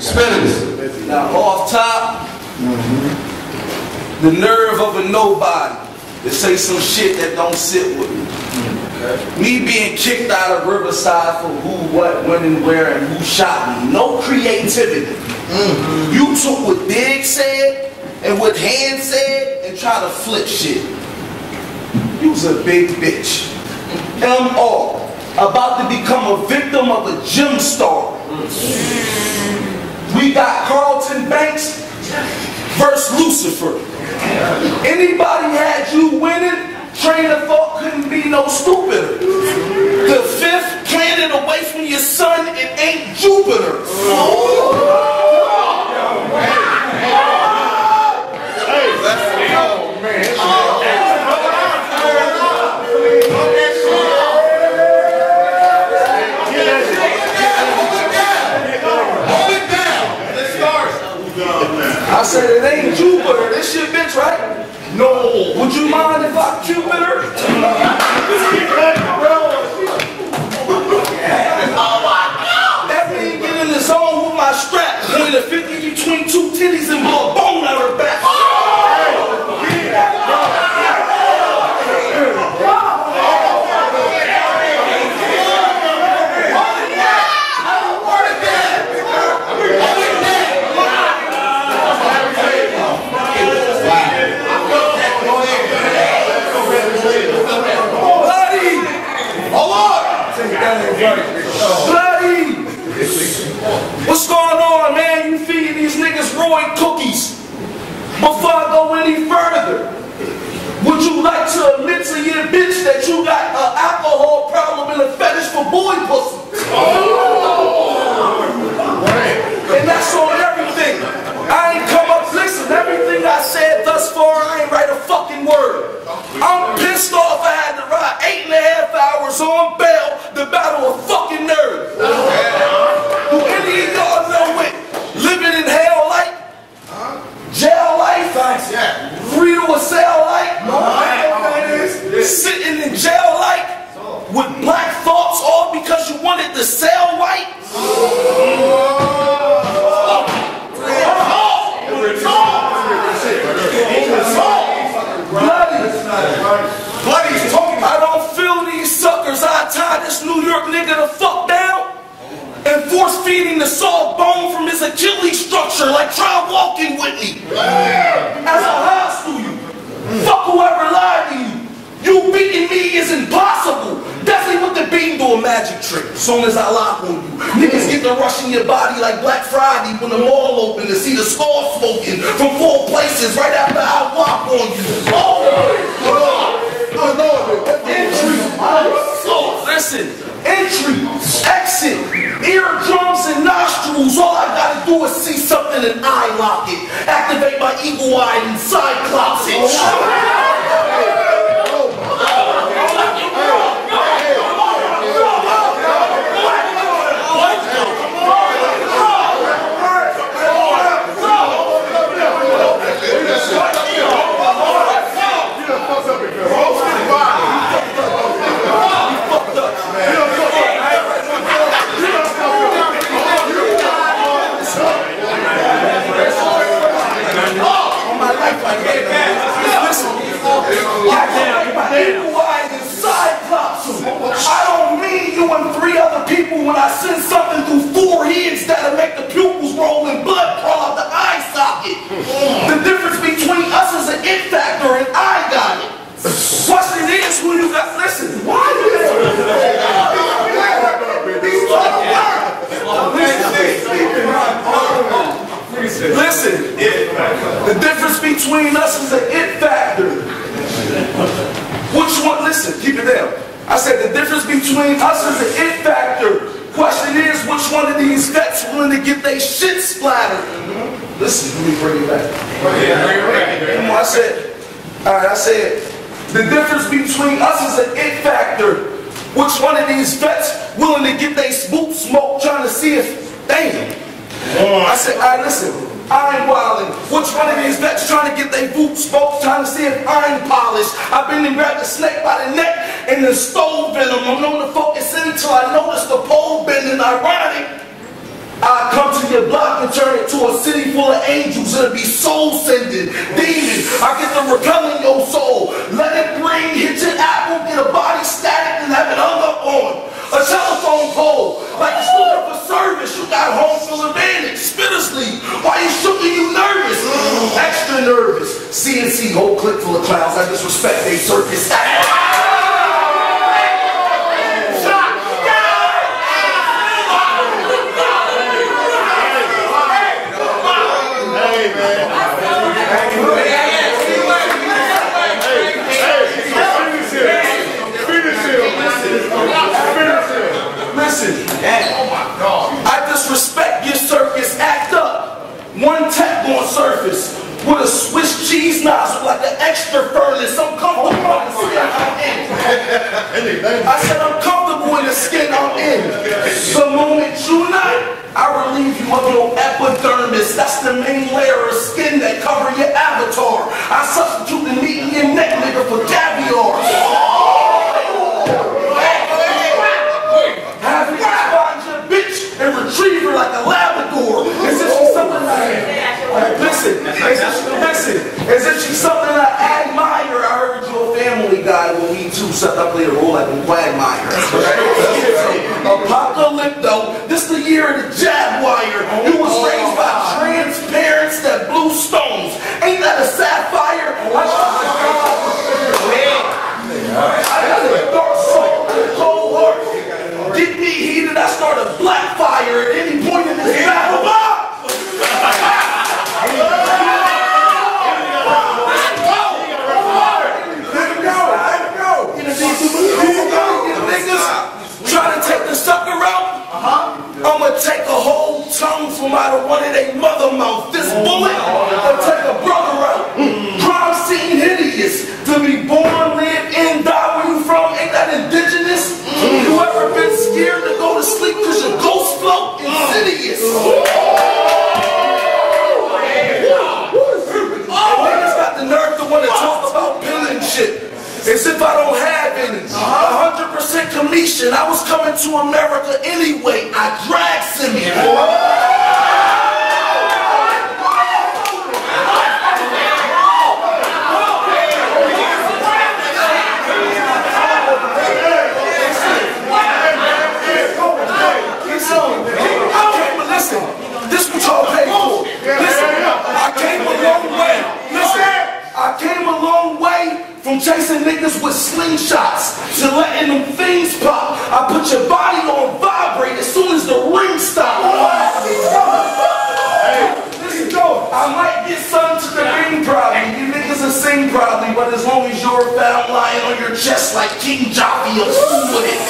Spinners. Now, off top, the nerve of a nobody to say some shit that don't sit with me. Me being kicked out of Riverside for who, what, when, and where, and who shot me. No creativity. Mm-hmm. You took what Dig said and what Hand said and try to flip shit. You was a big bitch. M.R. About to become a victim of a gym star. Mm. We got Carlton Banks versus Lucifer. Anybody had you winning, train of thought couldn't be no stupider. The fifth planet away from your sun, it ain't Jupiter. Oh, I said it ain't Jupiter. This shit bitch, right? No. Would you mind if I Jupiter? Oh that mean get in the zone with my strap. Point a 50 between two titties and blow a bone out her back. Bloody! Bloody! What's going on, man? You feeding these cookies. Before I go any further, would you like to admit to your bitch that you got an alcohol problem and a fetish for boy pussy? And that's on everything. I ain't come up, listen, everything I said thus far, I ain't write a fucking word. I'm pissed off I had to ride eight and a half hours on bail to battle a fucking nerd. Do any of y'all know it? Living in hell like? Jail life? Free to a cell like? No. Sitting in jail like? With black thoughts all because you wanted to sell white? Bloody. I don't feel these suckers. I tie this New York nigga the fuck down and force feeding the saw bone from his Achilles structure like try walking with me. As a hostile you. Fuck whoever lied to you. You beating me is impossible. Definitely with the beam do a magic trick. Soon as I lock on you, niggas get to rushing your body like Black Friday when the mall open to see the skull smoking from four places right after I walk on you. Oh, entry. So listen, entry, exit, eardrums and nostrils. All I gotta do is see something and eye lock it. Activate my eagle eye and cyclops it. Oh, on my life like that. Listen, cyclops. I don't mean you and three other people when I send something through four heads that'll make the pupils roll and blood crawl out the eye socket. The difference between us is an it factor and I got it. Question is who you got. Listen, why do you Listen, the difference between us is an it factor. Which one? Listen, keep it down. I said the difference between us is the it factor. Question is, which one of these vets willing to get their shit splattered? Mm-hmm. Listen, let me bring it back. Come on, I said, all right, I said, the difference between us is the it factor. Which one of these vets willing to get their spook smoke trying to see if, damn. I said, all right, listen, I'm wildin'. Which one of these vets trying to get their boot smoked, trying to see if I'm polished? I've been and grabbed the snake by the neck and the stove venom. I'm known to focus in until I notice the pole bending ironic. I come to your block and turn it to a city full of angels. It'll be soul sending, demons. I get to repelling your soul. Let it bring, hit your apple, get a body static, and have it hung up on. A telephone pole, like service. You got home field advantage, spitter sleep. Why you shooting you nervous? Extra nervous. CNC, whole clip full of clowns. I disrespect they circus. Listen, Oh my God. I disrespect your circus. Act up. One tap on surface with a Swiss cheese nozzle like an extra furnace. I'm comfortable in the skin I'm in. I said I'm comfortable in the skin I'm in. The moment you not, I relieve you of your epidermis. That's the main layer of skin that cover your avatar. I substitute the meat in your neck, nigga, for caviar. Have you find your bitch and retrieve her like a Labrador. Something I listen, listen, as if she's something I admire. I heard you a family guy with me too, so I played a role like quagmire. Apocalypto, this the year of the Jaguar. You was raised by trans parents that blew stones. Ain't that a sapphire? I got a dark soul, cold heart. Get me heated, I start a black fire at any from out of one of their mother mouth. This bullet will take a brother out. Crime scene hideous. To be born, live, and die where you from. Ain't that indigenous? Mm. You ever been scared to go to sleep because your ghost float? Insidious. And niggas got the nerve to want to talk about penmanship. As if I don't have any. 100% commission. I was coming to America anyway. I dragged Simeon. Listen, I came, but listen, this what y'all paid for. Listen, I came a long way. Listen, I came a long way from chasing niggas with slingshots to letting them things pop. I put your body on vibrate as soon as the ring stop. Listen, go. I might get some to the ring probably. You niggas will sing probably, but as long as you're found lying on your chest like King Joffrey, you'll fool with it.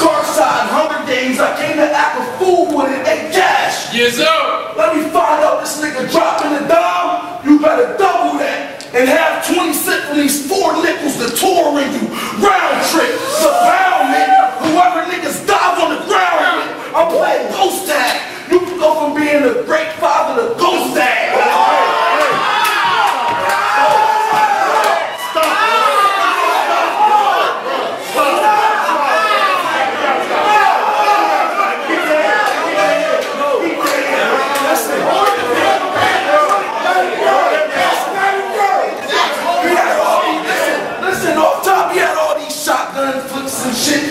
Dark side, Hunger Games, I came to act a fool with it. Hey, Cash. Yes, sir. Let me find out this nigga dropping the dime. You better double that and have 20 cents for these four nickels to tour in you. Round trip, the pound nigga. Whoever niggas dive on the ground with. I'm playing ghost tag. You can go from being a great father to ghost tag. Listen. He had all these, listen, listen, off top, he had all these shotgun flips and shit.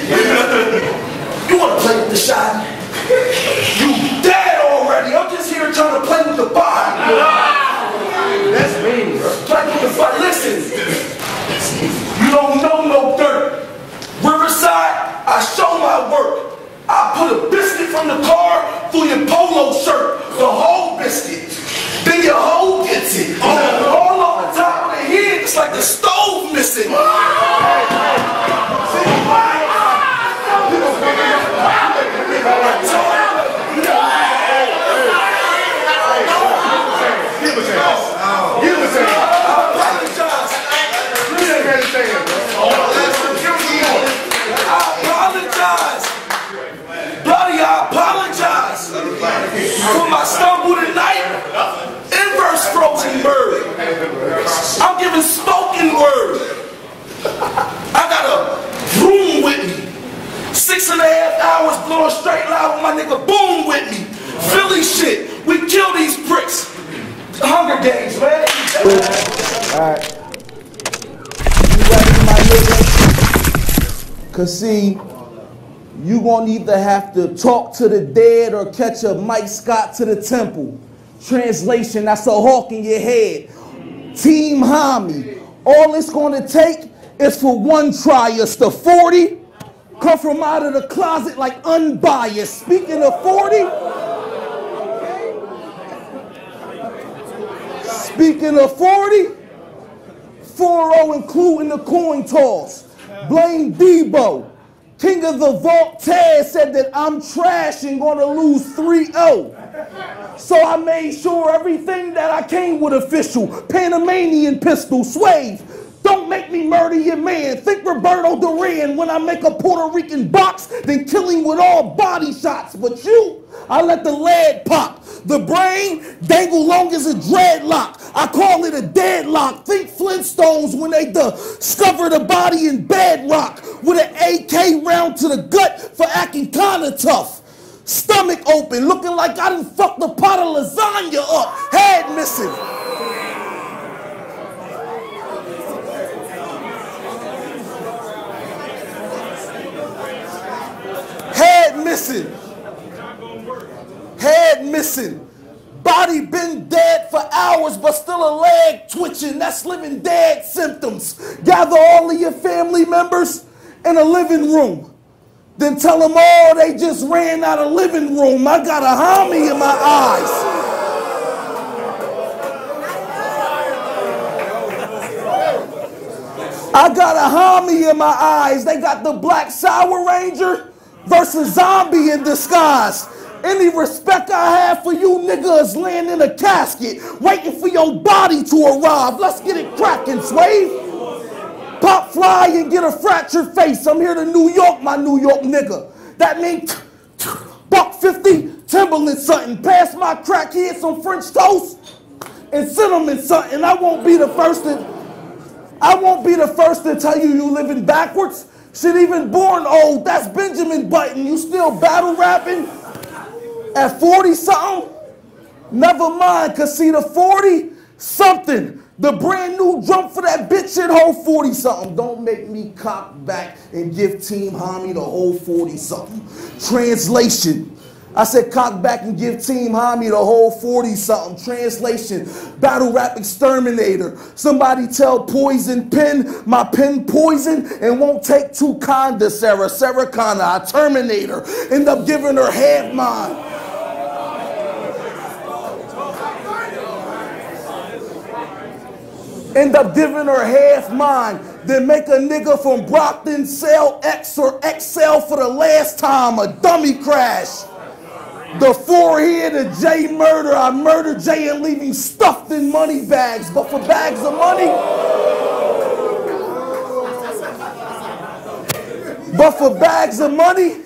You wanna play with the shot? You dead already. I'm just here trying to play with the body. That's mean, bro. Play with the body. Listen, you don't know no dirt. Riverside, I show my work. I put a biscuit from the car through your polo shirt, the whole biscuit. Then your hoe gets it. All on the top of the head, it's like the stove missing. I apologize. I apologize. Bloody, I apologize for my stumble tonight. Inverse frozen bird. I'm giving spoken word. I got a broom with me. Six and a half hours blowing straight loud with my nigga Boom with me. Philly shit. We kill these pricks. Hunger Games, man. Alright. You ready, my nigga? Cause see, you gonna either have to talk to the dead or catch a Mike Scott to the temple. Translation, that's a hawk in your head. Team Hami. All it's gonna take is for one trius. The 40 come from out of the closet like unbiased. Speaking of 40, speaking of 40, 4-0 including the coin toss. Blame Debo. King of the Vault Ted said that I'm trash and gonna lose 3-0. So I made sure everything that I came with official. Panamanian pistol, swave. Don't make me murder your man. Think Roberto Duran when I make a Puerto Rican box, then kill him with all body shots. But you, I let the lead pop. The brain dangle long as a dreadlock. I call it a deadlock. Think Flintstones when they discover the body in bedrock with an AK round to the gut for acting kinda tough. Stomach open, looking like I done fucked a pot of lasagna up. Head missing. Head missing. Head missing. Body been dead for hours, but still a leg twitching. That's living dead symptoms. Gather all of your family members in a living room. Then tell them all they just ran out of living room. I got a homie in my eyes. I got a homie in my eyes. They got the Black Sour Ranger versus Zombie in disguise. Any respect I have for you niggas laying in a casket, waiting for your body to arrive. Let's get it cracking, Swave. Pop fly and get a fractured face. I'm here to New York, my New York nigga. That means buck 50, Timberland something. Pass my crackhead some French toast and cinnamon something. I won't be the first to I won't be the first to tell you you living backwards. Shit, even born old. That's Benjamin Button. You still battle rapping at 40 something? Never mind, cause see the 40 something. The brand new jump for that bitch shit whole 40 something. Don't make me cock back and give Team Hami the whole 40 something. Translation. I said cock back and give Team Hami the whole 40 something. Translation. Battle rap exterminator. Somebody tell Poison Pen my pen poison and won't take too kind Sarah. Sarah Connor, a Terminator. End up giving her head mine. end up giving her half mine, then make a nigga from Brockton sell X or XL for the last time, a dummy crash. The forehead of Jay murder, I murdered Jay and leave him stuffed in money bags, but for bags of money, but for bags of money,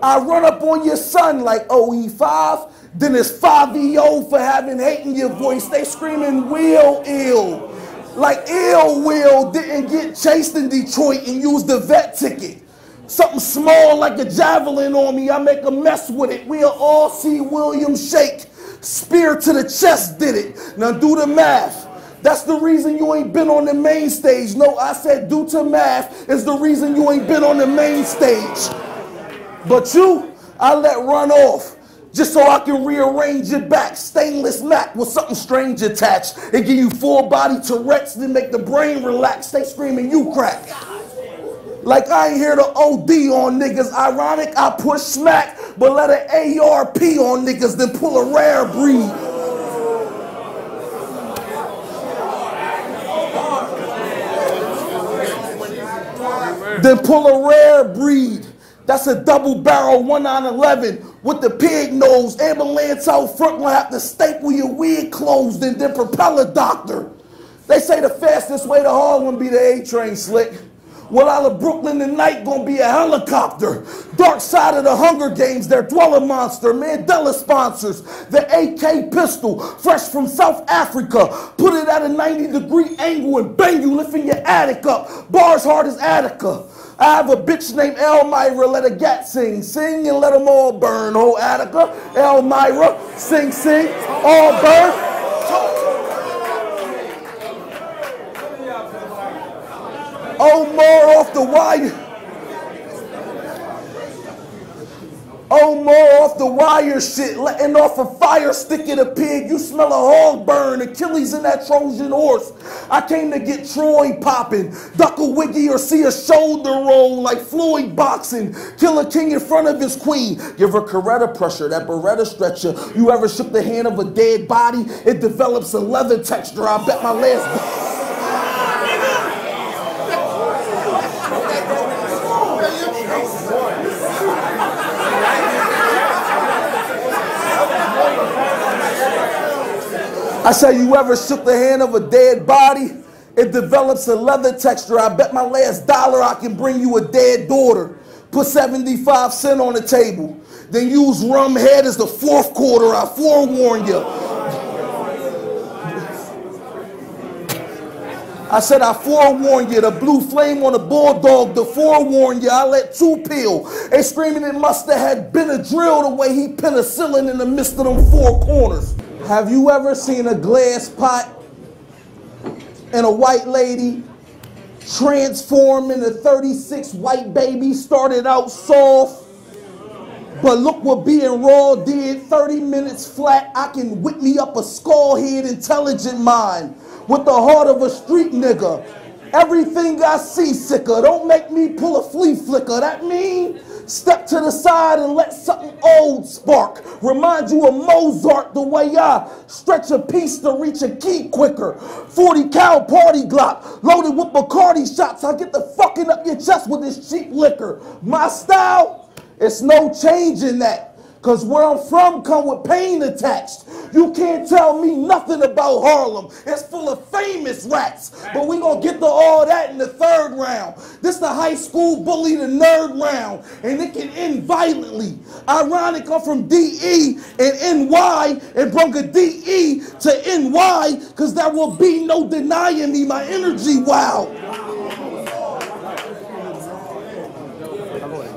I run up on your son like OE5, then it's 5EO for having hate in your voice. They screaming real ill. Like Ill Will didn't get chased in Detroit and used the vet ticket. Something small like a javelin on me, I make a mess with it. We'll all see William shake. Spear to the chest did it. Now do the math. That's the reason you ain't been on the main stage. No, I said due to math is the reason you ain't been on the main stage. But you, I let run off just so I can rearrange your back. Stainless mat with something strange attached and give you full body Tourette's, then make the brain relax. Stay screaming, you crack. Like I ain't here to OD on niggas. Ironic, I push smack, but let an ARP on niggas, then pull a rare breed. then pull a rare breed. That's a double barrel 1911 with the pig nose. Ambulance out front will have to staple your wig closed and then propeller doctor. They say the fastest way to Harlem be the A train slick. Well, out of Brooklyn tonight gonna be a helicopter. Dark side of the Hunger Games, their dweller monster. Mandela sponsors the AK pistol, fresh from South Africa. Put it at a 90 degree angle and bang you, lifting your attic up. Bars hard as Attica. I have a bitch named Elmira, let a gat sing. Sing and let them all burn. Oh, Attica, Elmira, sing, sing, all burn. Oh, Omar off the wire. Oh, Omar off the wire shit, letting off a fire stick at a pig. You smell a hog burn, Achilles in that Trojan horse. I came to get Troy popping, duck a wiggy or see a shoulder roll like Floyd boxing. Kill a king in front of his queen. Give her Coretta pressure, that Beretta stretcher. You ever shook the hand of a dead body? It develops a leather texture. I bet my last. I said, you ever shook the hand of a dead body? It develops a leather texture. I bet my last dollar I can bring you a dead daughter. Put 75 cent on the table. Then use rum head as the fourth quarter. I forewarn you. I said, I forewarn you, the blue flame on the bulldog, the forewarn you, I let two peel. They screaming it must have had been a drill the way he penicillin in the midst of them four corners. Have you ever seen a glass pot and a white lady transform into 36 white babies? Started out soft, but look what being raw did. 30 minutes flat, I can whip me up a skull head, intelligent mind with the heart of a street nigga. Everything I see sicker. Don't make me pull a flea flicker. That mean Step to the side and let something old spark. Remind you of Mozart the way I stretch a piece to reach a key quicker. 40 cal party glock loaded with Bacardi shots. I get the fucking up your chest with this cheap liquor. My style, it's no change in that. Because where I'm from come with pain attached. You can't tell me nothing about Harlem. It's full of famous rats. But we going to get to all that in the third round. This the high school bully, the nerd round. And it can end violently. Ironic, I'm from DE and NY and brought a DE to NY because there will be no denying me my energy. Wow.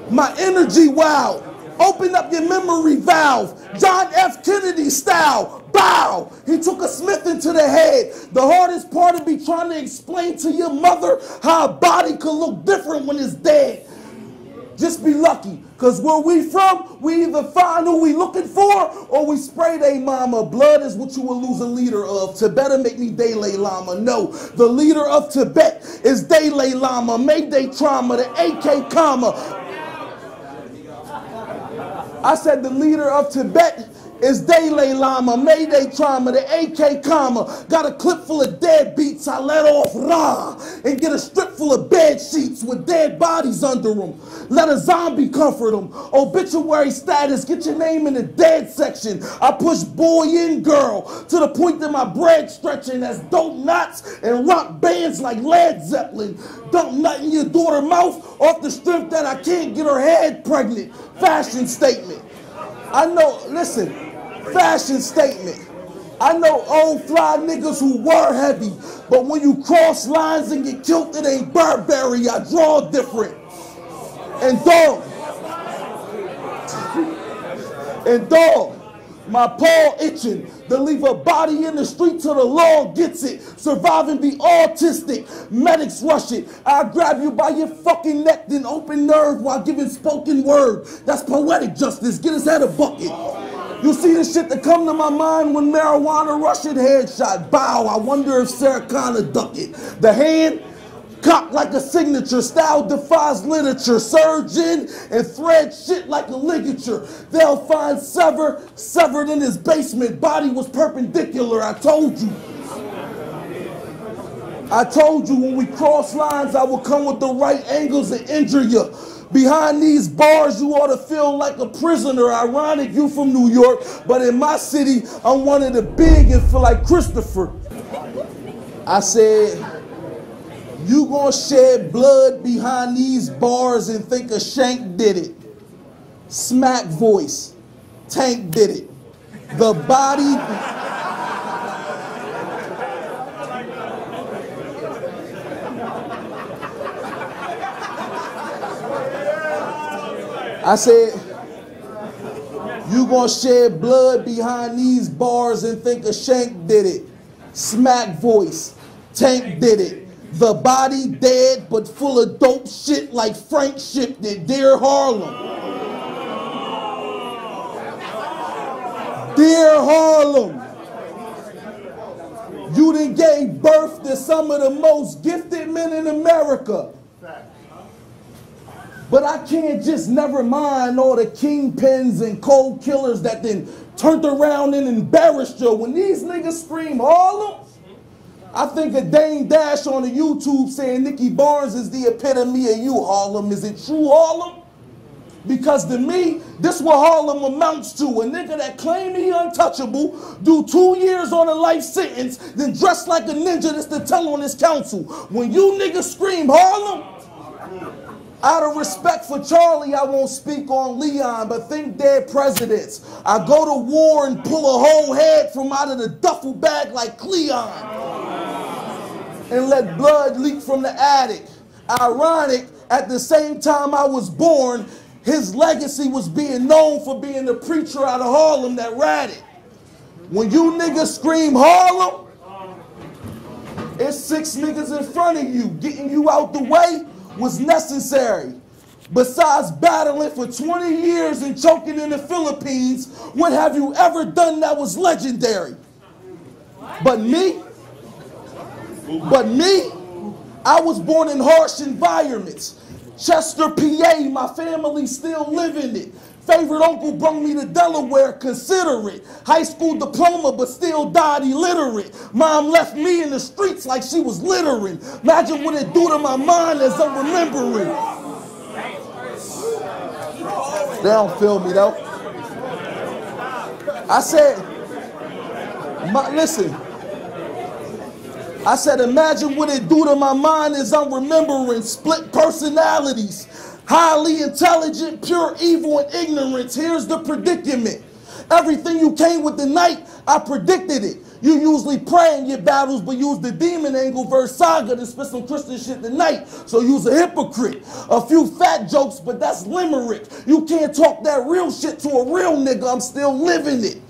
My energy, wow. Open up your memory valve. John F. Kennedy style. Bow. He took a Smith into the head. The hardest part of be trying to explain to your mother how a body could look different when it's dead. Just be lucky. Because where we from, we either find who we looking for or we spray they mama. Blood is what you will lose a leader of. Tibet make me Dalai Lama. No, the leader of Tibet is Dalai Lama. Mayday trauma, the AK comma. I said the leader of Tibet is Dalai Lama, Mayday trauma, the AK comma. Got a clip full of dead beats. I let off rah and get a strip full of bed sheets with dead bodies under them. Let a zombie comfort them. Obituary status, get your name in the dead section. I push boy in girl to the point that my bread stretching as dope knots and rock bands like Led Zeppelin. Dump nut in your daughter mouth off the strength that I can't get her head pregnant. Fashion statement. I know, listen, fashion statement. I know old fly niggas who were heavy, but when you cross lines and get killed, it ain't Burberry. I draw different. And dog, and dog, my paw itching to leave a body in the street till the law gets it. Surviving be autistic. Medics rush it. I grab you by your fucking neck, then open nerve while giving spoken word. That's poetic justice. Get his head a bucket. You see the shit that come to my mind when marijuana rush it, headshot. Bow. I wonder if Sarah Connor duck it. The hand Cocked like a signature, style defies literature. Surge in and thread shit like a ligature. They'll find Sevah, severed in his basement. Body was perpendicular, I told you. I told you when we cross lines, I will come with the right angles and injure you. Behind these bars, you ought to feel like a prisoner. Ironic, you from New York, but in my city, I'm one of the big and feel like Christopher. I said, You gonna shed blood behind these bars and think a shank did it. Smack voice. Tank did it. The body. I said, you gonna shed blood behind these bars and think a shank did it. Smack voice. Tank did it. The body dead but full of dope shit like Frank shipped it. Dear Harlem. Dear Harlem. You done gave birth to some of the most gifted men in America. But I can't just never mind all the kingpins and cold killers that then turned around and embarrassed you. When these niggas scream Harlem, I think of Dame Dash on the YouTube saying Nicky Barnes is the epitome of you, Harlem. Is it true, Harlem? Because to me, this what Harlem amounts to. A nigga that claim he untouchable, do two years on a life sentence, then dress like a ninja that's to tell on his counsel. When you niggas scream Harlem, out of respect for Charlie, I won't speak on Leon, but think dead presidents. I go to war and pull a whole head from out of the duffel bag like Cleon. And let blood leak from the attic. Ironic, at the same time I was born, his legacy was being known for being the preacher out of Harlem that ratted. When you niggas scream Harlem, it's six niggas in front of you. Getting you out the way was necessary. Besides battling for 20 years and choking in the Philippines, what have you ever done that was legendary? But me? But me? I was born in harsh environments. Chester, PA, my family still live in it. Favorite uncle brought me to Delaware, considerate. High school diploma, but still died illiterate. Mom left me in the streets like she was littering. Imagine what it do to my mind as I'm remembering. They don't feel me though. I said, my, listen. I said, imagine what it do to my mind as I'm remembering split personalities. Highly intelligent, pure evil, and ignorance. Here's the predicament. Everything you came with tonight, I predicted it. You usually pray in your battles, but use the demon angle verse saga to spit some Christian shit tonight. So use a hypocrite. A few fat jokes, but that's limerick. You can't talk that real shit to a real nigga. I'm still living it.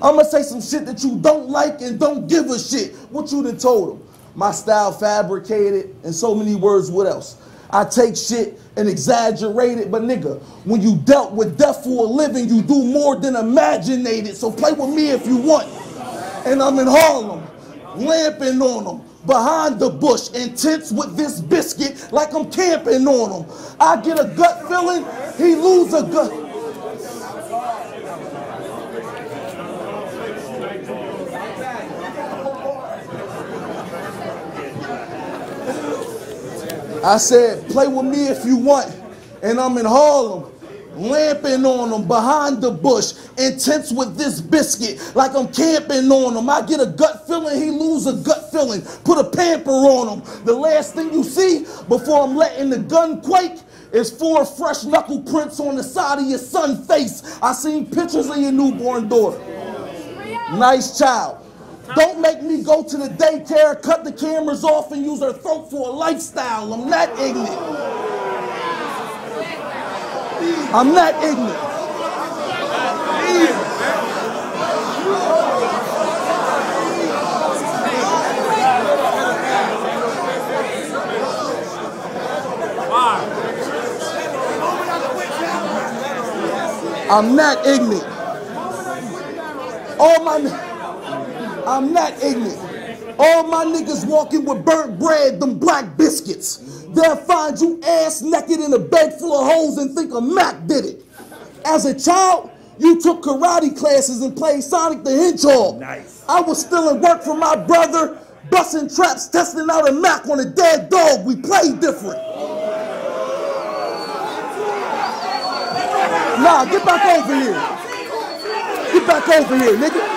I'ma say some shit that you don't like and don't give a shit. What you done told him? My style fabricated and so many words, what else? I take shit and exaggerated, but nigga, when you dealt with death for a living, you do more than imagine it. So play with me if you want. And I'm in Harlem, lamping on them, behind the bush, intense with this biscuit like I'm camping on them. I get a gut feeling, he lose a gut. I said, play with me if you want. And I'm in Harlem, lamping on them behind the bush, intense with this biscuit, like I'm camping on them. I get a gut feeling, he lose a gut feeling. Put a pamper on him. The last thing you see before I'm letting the gun quake is four fresh knuckle prints on the side of your son's face. I seen pictures of your newborn daughter. Nice child. Don't make me go to the daycare, cut the cameras off, and use her throat for a lifestyle. I'm not ignorant. I'm not ignorant. I'm not ignorant. All my I'm not ignorant. All my niggas walking with burnt bread, them black biscuits. They'll find you ass naked in a bed full of holes and think a Mac did it. As a child, you took karate classes and played Sonic the Hedgehog. Nice. I was still in work for my brother, busting traps, testing out a Mac on a dead dog. We played different. Nah, get back over here. Get back over here, nigga.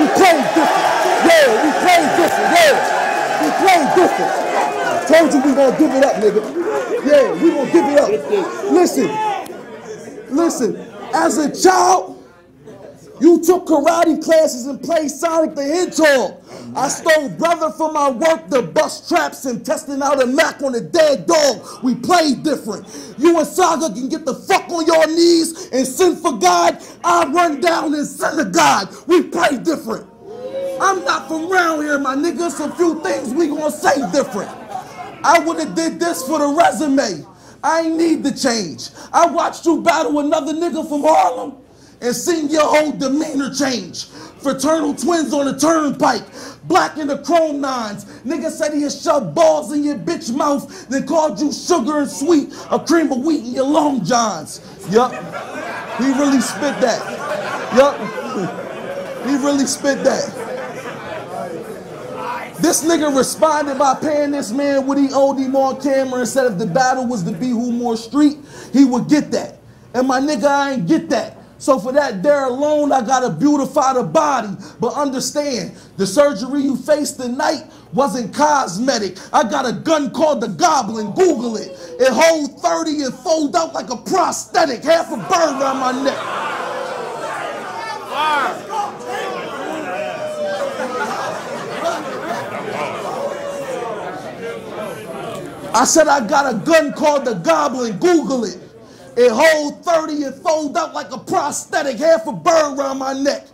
We play different. Yeah, we play different. Yeah. We play different. Told you we gonna give it up, nigga. Yeah, we gonna give it up. Listen, listen. As a child, you took karate classes and played Sonic the Hedgehog. I stole brother for my work, the bus traps, and testing out a Mac on a dead dog. We played different. You and Saga can get the fuck on your knees and sin for God. I run down and sin to God. We play different. I'm not from around here, my niggas. A few things we gonna say different. I would have did this for the resume. I ain't need the change. I watched you battle another nigga from Harlem and seeing your whole demeanor change. Fraternal twins on the turnpike, black in the chrome nines. Nigga said he had shoved balls in your bitch mouth, then called you sugar and sweet, a cream of wheat in your long johns. Yup. He really spit that. Yup. He really spit that. This nigga responded by paying this man what he owed him on camera and said if the battle was to be Who More Street, he would get that. And my nigga, I ain't get that. So for that there alone, I gotta beautify the body. But understand, the surgery you faced tonight wasn't cosmetic. I got a gun called the Goblin. Google it. It holds 30 and fold out like a prosthetic. Half a bird around my neck. I said I got a gun called the Goblin. Google it. It hold 30 and fold out like a prosthetic, half a bird around my neck.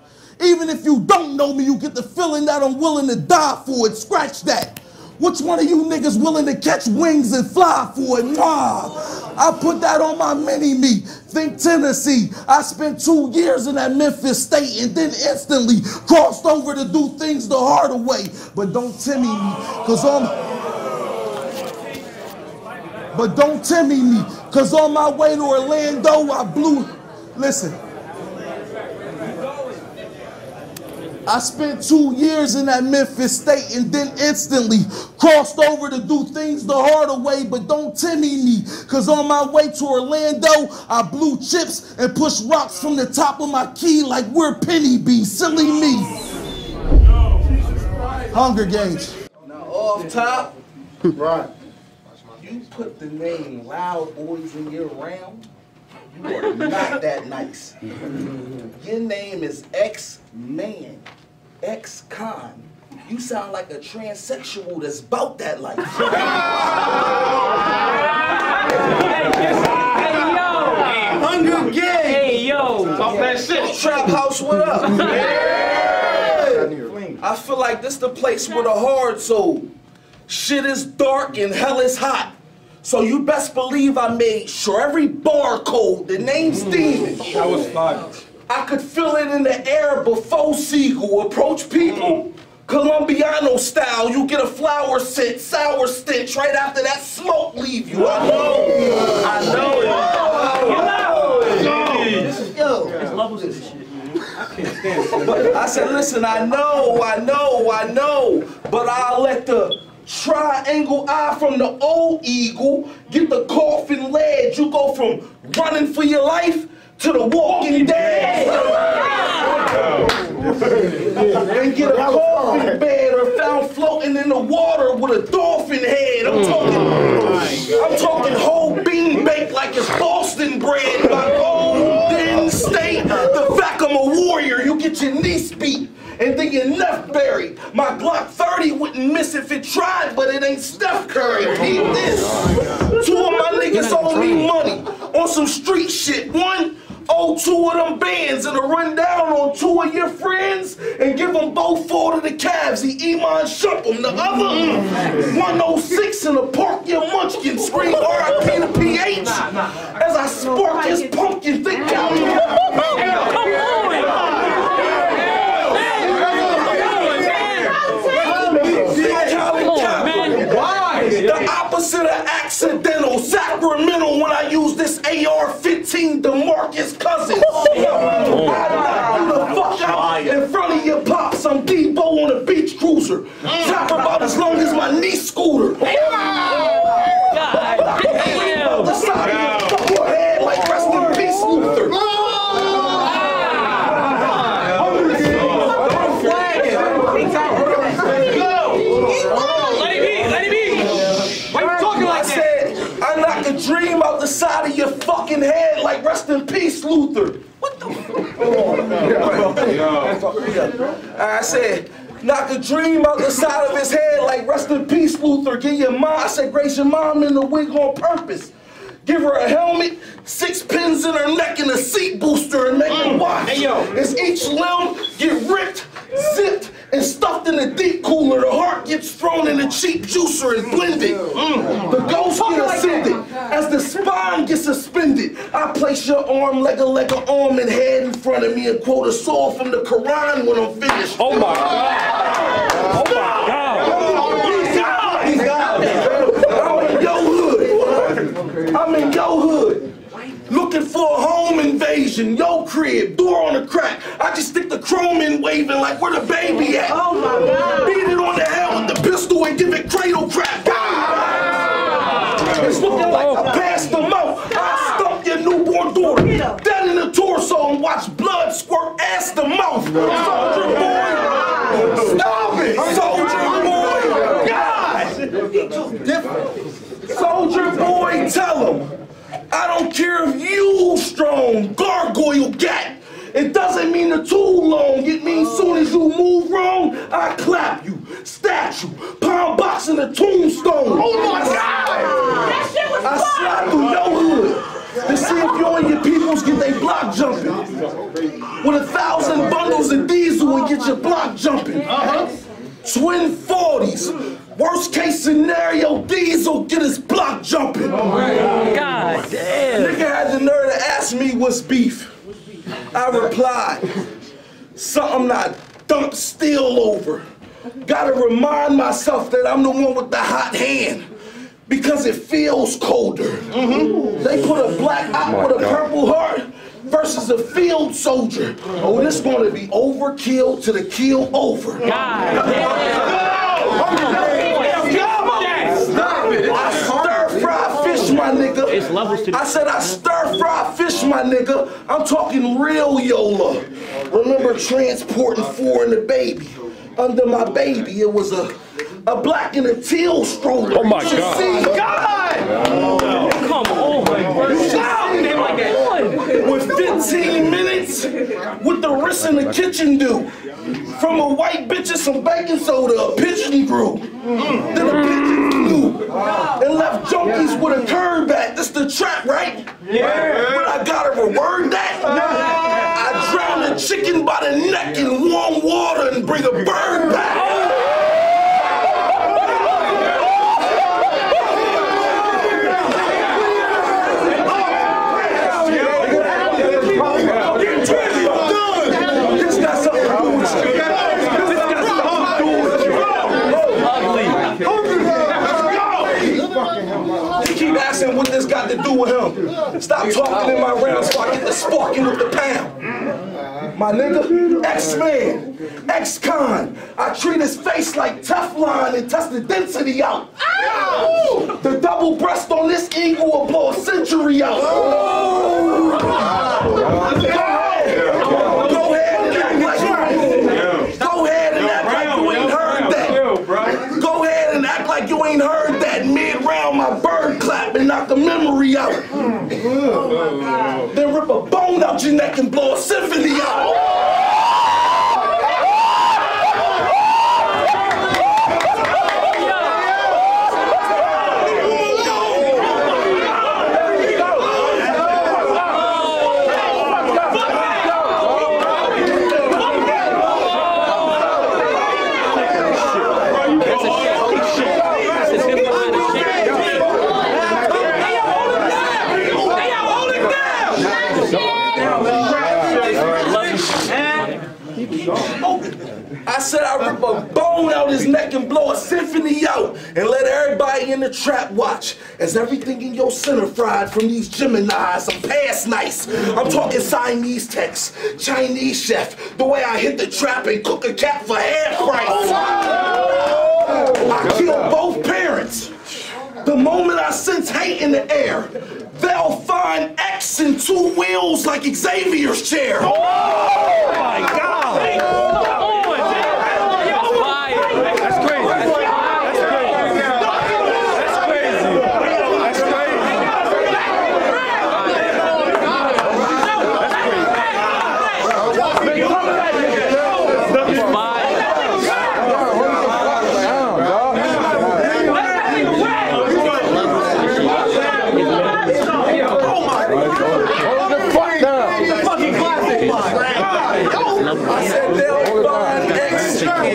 Even if you don't know me, you get the feeling that I'm willing to die for it. Scratch that. Which one of you niggas willing to catch wings and fly for it? Nah. I put that on my mini me. Think Tennessee. I spent two years in that Memphis state and then instantly crossed over to do things the harder way. But don't Timmy me, cause I'm but don't Timmy me, cause on my way to Orlando, I blew. Listen. I spent two years in that Memphis state and then instantly crossed over to do things the harder way, but don't Timmy me, cause on my way to Orlando, I blew chips and pushed rocks from the top of my key like we're penny B. Silly me. Hunger Games. Now off top, Right. You put the name Loud Boys in your round, you are not that nice. Your name is X-Man, X-Con. You sound like a transsexual that's about that life. Hey yo! Hunger Games! Hey yo! Talk that shit. Trap House, what up? I feel like this the place with a hard soul. Shit is dark and hell is hot. So you best believe I made sure every barcode, the name's mm. Demon. That was fun. I could feel it in the air before Siegel approached people. Colombiano style, you get a flower scent, sour stench. Right after that smoke leave you. I know. I know it. But I said, listen, I know, I know, I know, but I'll let the triangle eye from the old eagle get the coffin ledge. You go from running for your life to the walking dead. and get a coffin bed or found floating in the water with a dolphin head. I'm talking, I'm talking whole bean baked like it's Boston bread. My golden state. The fact I'm a warrior, you get your niece beat. And then your neck buried. My Glock 30 wouldn't miss if it tried, but it ain't Steph Curry. Keep this. Two of my niggas owe me money on some street shit. One, owe two of them bands and a run down on two of your friends and give them both four to the Cavs. The Iman Shump 'em. The other, mm, 106 in the park, your munchkin scream RIP to PH as I spark his pumpkin thick The of accidental, sacramental when I use this AR-15 DeMarcus Cousins. I knock you the fuck out in front of your pops. I'm Debo on a beach cruiser. Chop about as long as my knee scooter. God damn! The side of your fucking head like rest in peace, Luther. Luther. What the? I said, knock a dream out the side of his head like rest in peace, Luther. Get your mom. I said, grace your mom in the wig on purpose. Give her a helmet, six pins in her neck, and a seat booster, and make her watch. Hey, yo. As each limb get ripped, zipped, and stuffed in a deep cooler, the heart gets thrown in a cheap juicer and blended. Mm. The ghost get ascended. As the spine gets suspended, I place your arm like a like a arm and head in front of me and quote a soul from the Quran when I'm finished. Oh my God. Oh my God. He's God. He's God. I'm in your hood. I'm in your hood. Looking for a home invasion, yo crib, door on a crack. I just stick the chrome in waving like where the baby at. Oh my God. Beat it on the head with the pistol and give it cradle crack. God! It's looking like I passed them out. I stump your newborn daughter. Dead in the torso and watch blood squirt ass to mouth. Soldier boy. Stop it. Soldier boy. God. Soldier boy, tell him. I don't care if you strong, gargoyle gat. It doesn't mean the too long. It means soon as you move wrong, I clap you, statue, pound box in a tombstone. Oh my God! That shit was I slide through your hood to see if you and your peoples get they block jumping. With a thousand bundles of diesel and get your block jumping. Uh huh. Twin 40s. Worst case scenario, what's beef. I replied, something I dumped steel over. Gotta remind myself that I'm the one with the hot hand. Because it feels colder. Mm-hmm. They put a black eye with a purple heart versus a field soldier. Oh, this gonna be overkill to the kill over. God Stop it. I stir fry fish, my nigga. It's levels to I said I stir fry fish, my nigga. I'm talking real Yola. Remember transporting four and the baby. Under my baby, it was a a black and a teal stroller. Oh my You God. See, God! Come on, bro. Stop. They like that. With 15 minutes, what the wrist in the kitchen do? From a white bitch and some baking soda, a pigeon grew. Then a pigeon flew and left junkies with a curve back. This the trap, right? Yeah. But I gotta reword that. I drown a chicken by the neck in warm water and bring a bird back. This got something to do with you. This got something to do with you. He keep asking what this got to do with him. Stop talking in my round so I get the sparking with the pound. My nigga, X-Man, X-Con. I treat his face like Teflon and test the density out. The double breast on this eagle will blow a century out. Go ahead. Go ahead and act like Go ahead and act like you ain't heard that. Go ahead and act like you ain't heard that mid-round my bird clap and knock the memory out. Mm. Oh, then rip a bone out your neck and blow a symphony out. It's him behind the shit. I said I rip a bone out his neck and blow a symphony out and let everybody in the trap watch as everything in your center fried from these Geminis. I'm past nice. I'm talking Siamese text, Chinese chef, the way I hit the trap and cook a cat for half price. Oh, I kill both parents. The moment I sense hate in the air, they'll find X in two wheels like Xavier's chair. Oh my God. Come on, man. That's fire. That's crazy. That's crazy. That's crazy. That's crazy.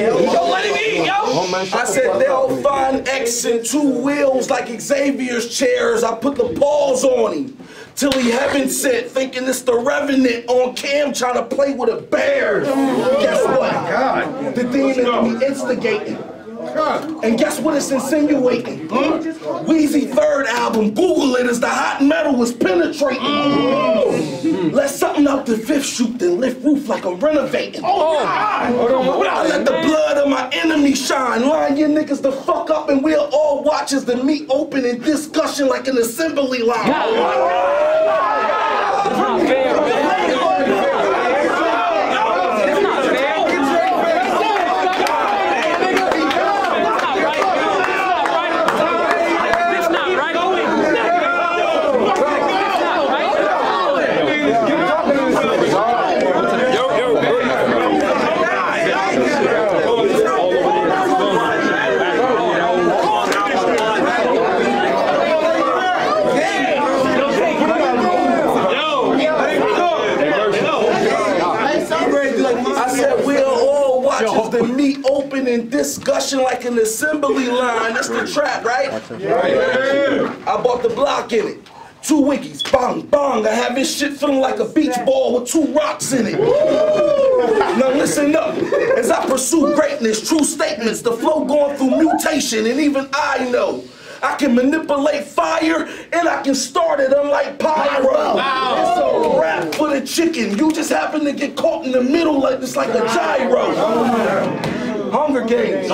Yo, let him eat, yo. I said they'll in two wheels like Xavier's chairs. I put the paws on him. Till he heaven sent, thinking it's the revenant on cam trying to play with a bear. Guess what? God, The demon be instigating. And guess what it's insinuating? Huh? Weezy third album, Google it as the hot metal was penetrating. Let something out the fifth shoot, then lift roof like I'm renovating. Oh, God! I let the blood of my enemy shine. Line your niggas the fuck up and we'll all watch as the meat open in discussion like an assembly line. It's not right. I said we'll all watch as the meat open in discussion like an assembly line. That's the trap, right? I bought the block in it. Two wikis, bong, bong. I have this shit feeling like a beach ball with two rocks in it. Now listen up. As I pursue greatness, true statements, the flow going through mutation, and even I know. I can manipulate fire and I can start it unlike pyro. It's a rap for the chicken. You just happen to get caught in the middle like it's like a gyro. Hunger Games.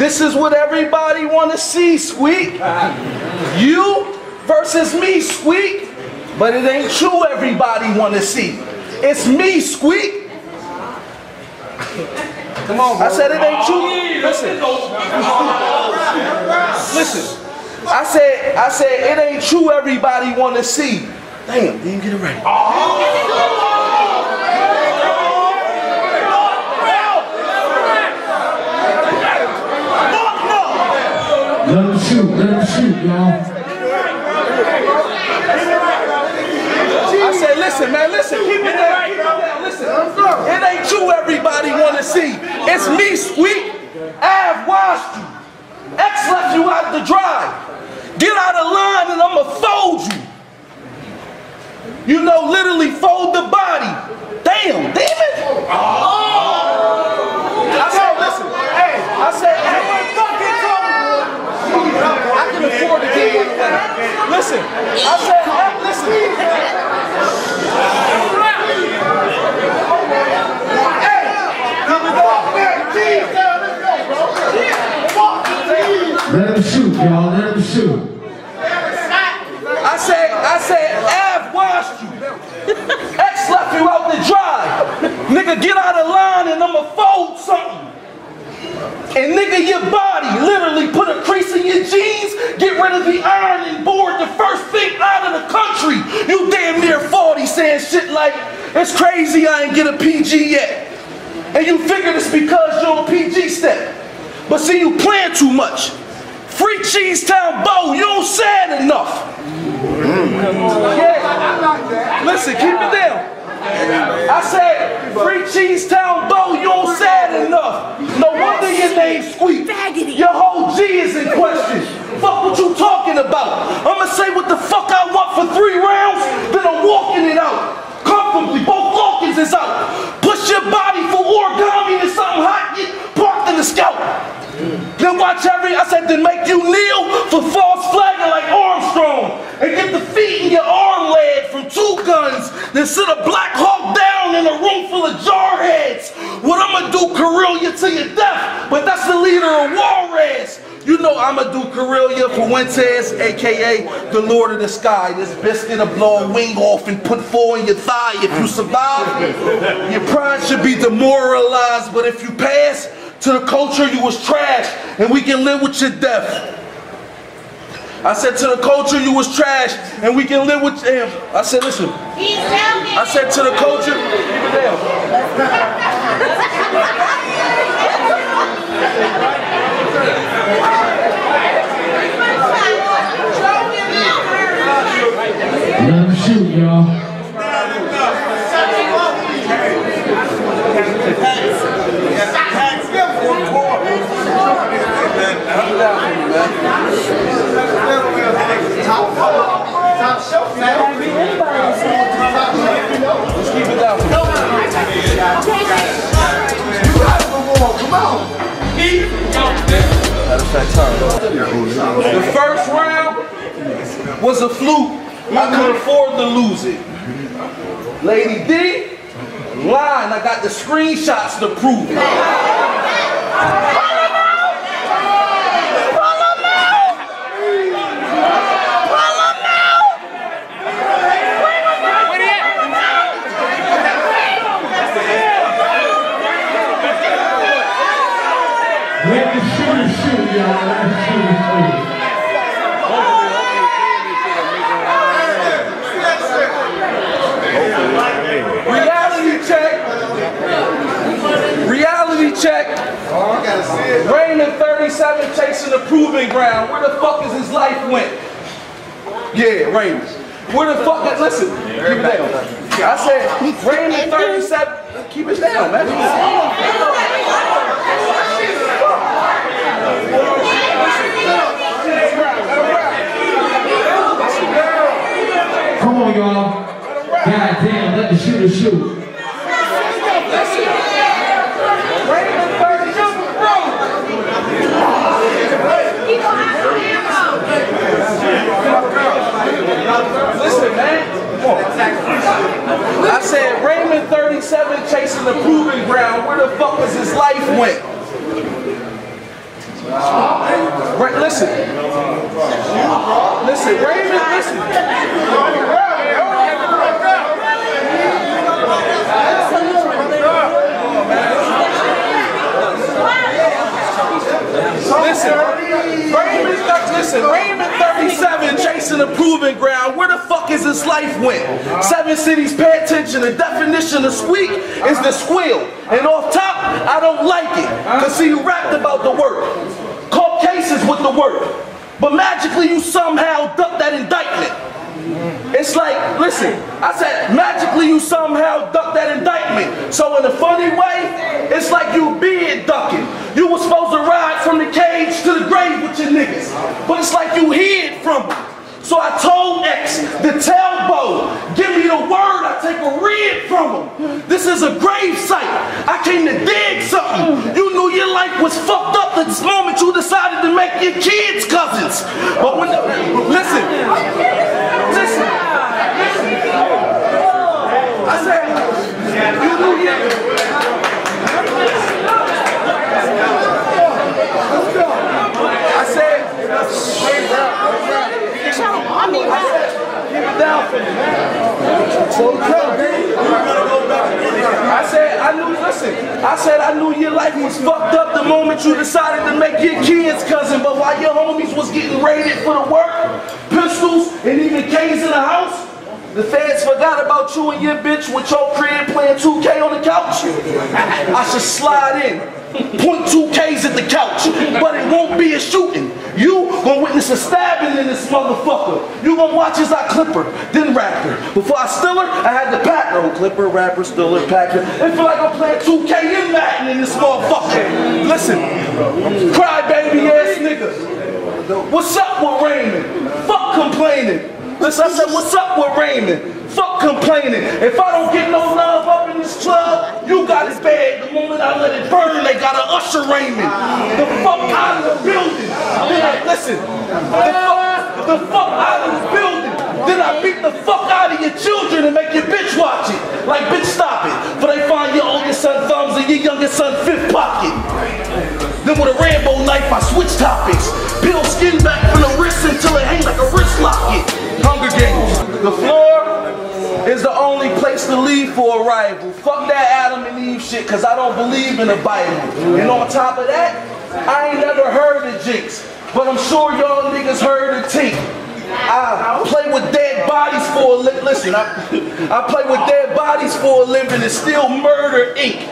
This is what everybody want to see, Squeak. You versus me, Squeak. But it ain't true everybody want to see. It's me, Squeak. Come on, I said it ain't true. Listen. Listen. I said, I said it ain't true everybody want to see. Damn, didn't get it right. Oh. Shoot, let him shoot, y'all. I said, listen, man, listen, keep it down, keep it down, listen. It ain't you everybody want to see. It's me, Squeak. Av washed you. X left you out the drive. Get out of line and I'ma fold you. You know, literally fold the body. Damn, damn it. Oh. I said, listen, hey, I said, hey, I can afford to get one away. Listen, I said, hey, listen. Let him shoot, y'all. Let him shoot. I said, I said, Av washed you. X left you out the drive. Nigga, get out of line and I'ma fold something. And nigga, your body literally put a crease in your jeans, get rid of the iron and board the first thing out of the country. You damn near 40 saying shit like, it's crazy I ain't get a PG yet. And you figure it's because you're on PG step. But see, you playing too much. Free Cheesetown Bo, you don't say it enough. Mm. Yeah. Listen, keep it down. I said, free Cheesetown Bo, you don't sad enough. No wonder your name squeak. Your whole G is in question. Fuck what you talking about. I'ma say what the fuck I want for three rounds, then I'm walking it out. Comfortably, both Falcons is out. Push your body for origami and something hot, get parked in the scalp. Then watch every, I said, then make you kneel for false flagging like Armstrong. And get the feet in your arm leg from two guns. Then sit a Black Hawk down in a room full of jarheads. What I'ma do, Carrillo to your death. But that's the leader of Juarez. You know I'ma do for Fuentes, aka the Lord of the Sky. This biscuit will blow a wing off and put four in your thigh. If you survive, your pride should be demoralized. But if you pass, to the culture you was trash and we can live with your death. I said to the culture you was trash and we can live with him. I said listen. I said to the culture. Let him shoot, y'all. Let's keep it down. The first round was a fluke. I could afford to lose it. Lady D, lying. I got the screenshots to prove it. Let the shooter shoot, y'all. Let the shooter shoot. Reality check. Check. Raymond 37 chasing the proving ground. Where the fuck is his life went? Yeah, Raymond. Where the fuck is, listen, keep it down. I said, Raymond 37, keep it down, man. Come on, y'all. God damn, let the shooter shoot. Raymond 37, Listen, man. I said Raymond 37 chasing the proving ground. Where the fuck was his life went? Right, listen. Listen, Raymond, listen. Listen, Raymond, listen, Raymond 37 chasing the proving ground. Where the fuck is his life went? Seven cities, pay attention. The definition of squeak is the squeal. And off top, I don't like it. Cause see, you rapped about the work. Caught cases with the work. But magically you somehow ducked that indictment. It's like, listen, I said, magically you somehow ducked that indictment. So in a funny way, it's like you being ducking. You were supposed to ride from the cage to the grave with your niggas. But it's like you hid from them. So I told X, the tailbone, give me the word, I take a rib from him. This is a grave site. I came to dig something. You knew your life was fucked up the moment you decided to make your kids cousins. But when, listen, listen, I said, you knew your, I said, I knew, listen, I said I knew your life was fucked up the moment you decided to make your kids cousin, but while your homies was getting raided for the work, pistols, and even K's in the house, the feds forgot about you and your bitch with your crib playing 2K on the couch. I should slide in, point 2Ks at the couch, but it won't be a shooting. You gonna witness a stabbing in this motherfucker. You gonna watch as I clip her, then rap her. Before I steal her, I had to pack her. Clipper, rapper, stiller, packer. It feel like I'm playing 2K in Madden in this motherfucker. Listen, crybaby ass nigga. What's up with Raymond? Fuck complaining. Listen, I said, what's up with Raymond? Fuck complaining. If I don't get no love up in this club, you got it bad. The moment I let it burn, they gotta usher Raymond. The fuck out of the building. Then I, listen, the fuck, the fuck out of the building. Then I beat the fuck out of your children and make your bitch watch it. Like, bitch, stop it. For they find your oldest son thumbs and your youngest son fifth pocket. Then with a Rambo knife, I switch topics. Peel skin back from the wrist until it hangs like a wrist locket. Hunger Games. The floor is the only place to leave for a rival. Fuck that Adam and Eve shit, cause I don't believe in the Bible. And on top of that, I ain't never heard of Jinx. But I'm sure y'all niggas heard of Tink. I play with dead bodies for a living. Listen, I, I play with dead bodies for a living and still murder ink.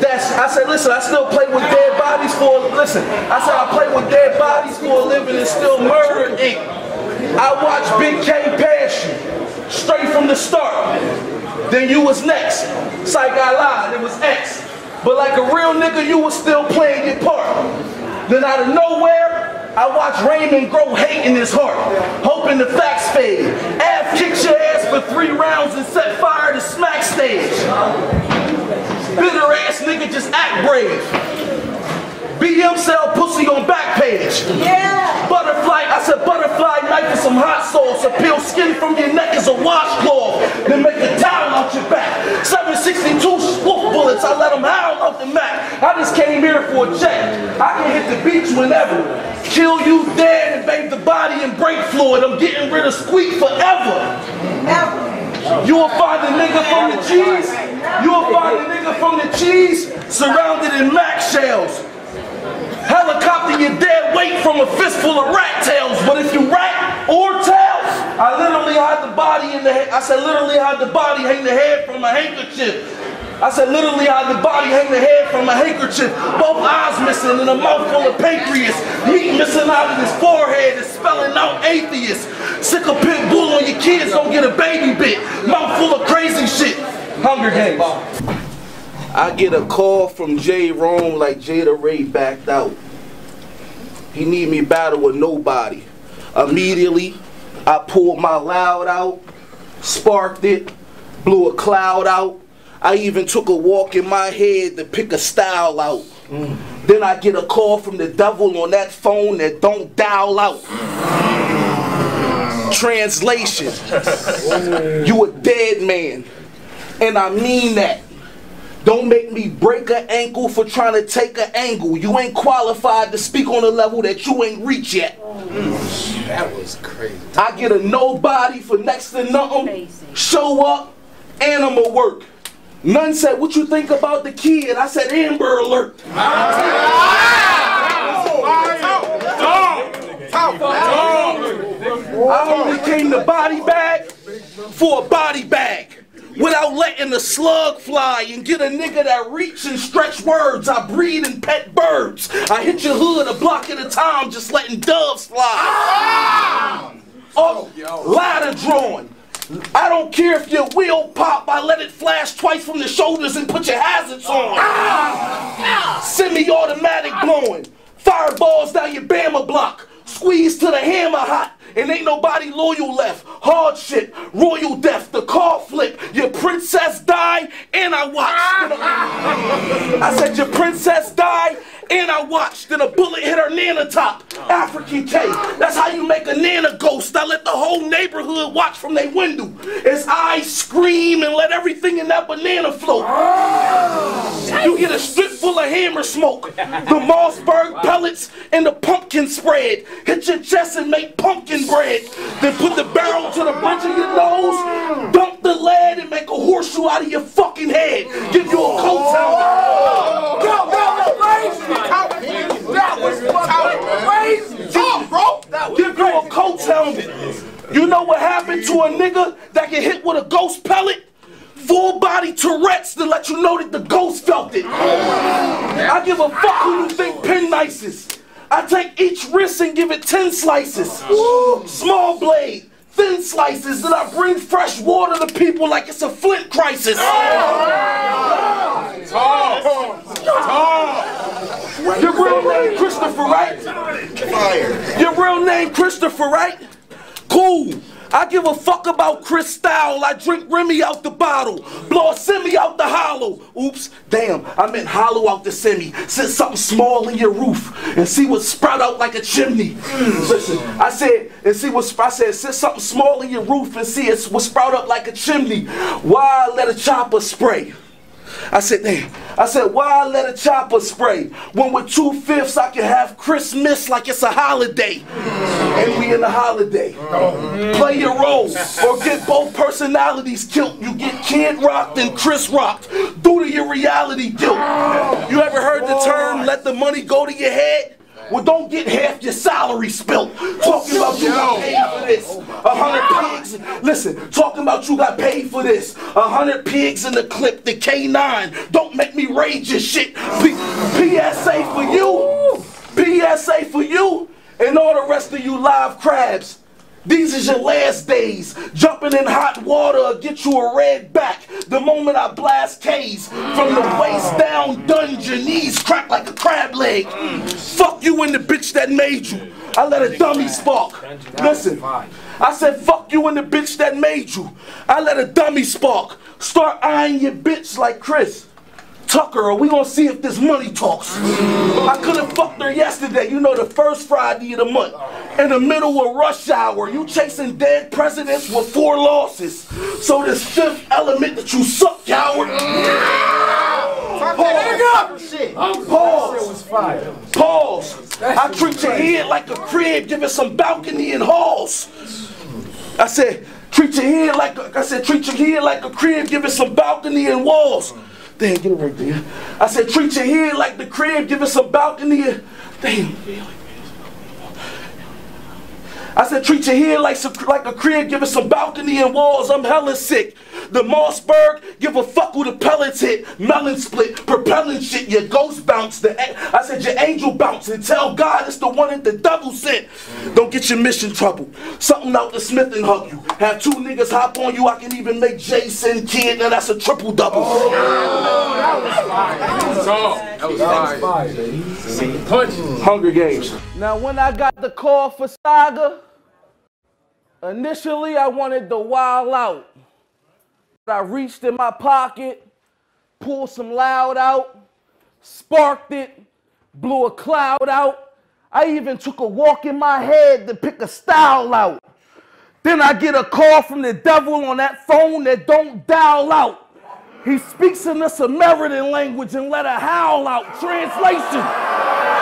That's, I said, listen, I still play with dead bodies for, listen, I said I play with dead bodies for a living and still murder ink. I watch Big K pass you, straight from the start. Then you was next. Psych, I lied, it was X. But like a real nigga, you was still playing your part. Then out of nowhere, I watched Raymond grow hate in his heart, hoping the facts fade. Av kicked your ass for three rounds and set fire to smack stage. Bitter ass nigga just act brave. BM sell pussy on back page. Yeah. Butterfly, I said butterfly knife with some hot sauce. A peel skin from your neck is a washcloth. Then make a towel out your back. 762 wolf bullets, I let them howl out the Mac. I just came here for a check. I can hit the beach whenever. Kill you dead and bathe the body in brake fluid. I'm getting rid of squeak forever. You will find a nigga from the cheese. You will find a nigga from the cheese surrounded in Mac shells. Helicopter your dead weight from a fistful of rat tails. But if you rat or tails, I literally hide the body in the head. I said literally hide the body, hang the head from a handkerchief. I said literally hide the body, hang the head from a handkerchief. Both eyes missing and a mouthful of pancreas. Meat missing out of his forehead is spelling out atheist. Sick of pit bull on your kids, don't get a baby bit. Mouthful of crazy shit. Hunger Games. I get a call from Jay Rome like Jada Ray backed out. He need me battle with nobody. Immediately, I pulled my loud out, sparked it, blew a cloud out. I even took a walk in my head to pick a style out. Then I get a call from the devil on that phone that don't dial out. Translation. You a dead man. And I mean that. Don't make me break an ankle for trying to take an angle. You ain't qualified to speak on a level that you ain't reach yet. That was crazy. I get a nobody for next to nothing. Show up, and I'ma work. None said, what you think about the kid? I said, Amber Alert. I only came to body bag for a body bag. Without letting the slug fly and get a nigga that reach and stretch words. I breed and pet birds. I hit your hood a block at a time, just letting doves fly. Ah! Oh, ladder drawing. I don't care if your wheel pop, I let it flash twice from the shoulders and put your hazards on. Ah! Semi-automatic blowing. Fireballs down your Bama block. Squeeze to the hammer hot. And ain't nobody loyal left. Hardship, royal death, the car flip. Your princess died, and I watched. I said your princess died, and I watched. Then a bullet hit her nana top. African K. That's how you make a nana ghost. I let the whole neighborhood watch from their window. As I scream and let everything in that banana float. You get a strip full of hammer smoke. The Mossberg pellets and the pumpkin spread. Hit your chest and make pumpkin bread. Then put the barrel to the bridge of your nose. Dump the lead and make a horseshoe out of your fucking head. Give you a coat helmet. Go, go, That was fucking crazy. Talk, bro. That was Give you a coat helmet. You know what happened to a nigga that get hit with a ghost pellet? Full body Tourette's to let you know that the ghost felt it. I give a fuck who you think pen nice is. I take each wrist and give it 10 slices. Small blade, thin slices, then I bring fresh water to people like it's a Flint crisis. oh Your real name Christopher, right? Your real name Christopher, right? Cool. I give a fuck about Cristal. I drink Remy out the bottle. Blow a semi out the hollow. Oops, damn, I meant hollow out the semi. Sit something small in your roof and see what sprout out like a chimney. Listen, I said, and see what I said, sit something small in your roof and see it what sprout up like a chimney. Why let a chopper spray? I said, damn. I said, why let a chopper spray? When with two fifths I can have Christmas like it's a holiday. And we in a holiday. Play your role or get both personalities killed. You get Kid Rocked and Chris Rocked due to your reality guilt. You ever heard the term let the money go to your head? Well, don't get half your salary spilt. Talking about you got paid for this. A hundred pigs. Listen, talking about you got paid for this. A hundred pigs in the clip, the K9. Don't make me rage your shit. P- PSA for you. PSA for you. And all the rest of you live crabs. These is your last days. Jumping in hot water get you a red back. The moment I blast K's from the waist down, dungeon knees crack like a crab leg. Fuck you and the bitch that made you. I let a dummy spark. Listen, I said fuck you and the bitch that made you. I let a dummy spark. Start eyeing your bitch like Chris. Tucker, or we gonna see if this money talks. I could have fucked her yesterday, you know, the first Friday of the month. In the middle of rush hour, you chasing dead presidents with four losses. So this fifth element that you suck, coward. Pause. Pause. Pause. I treat your head like a crib, give it some balcony and halls. I said, treat your head like a, I said, treat your head like a crib, give it some balcony and walls. Damn, get it right there. I said, treat your head like the crib, give it some balcony damn. I said, treat your head like some, like a crib, give it some balcony and walls. I'm hella sick. The Mossberg, give a fuck who the pellets hit. Melon split, propelling shit. Your ghost bounce. The a- I said, your angel bounce and tell God it's the one that the devil sent. Don't get your mission trouble. Something out the Smith and hug you. Have two niggas hop on you. I can even make Jason Kidd. Now that's a triple double. Oh, That was fire. That was fire. See, punch. Hunger Games. Now, when I got the call for Saga, initially I wanted to wild out. I reached in my pocket, pulled some loud out, sparked it, blew a cloud out. I even took a walk in my head to pick a style out. Then I get a call from the devil on that phone that don't dial out. He speaks in the Samaritan language and let a howl out. Translation.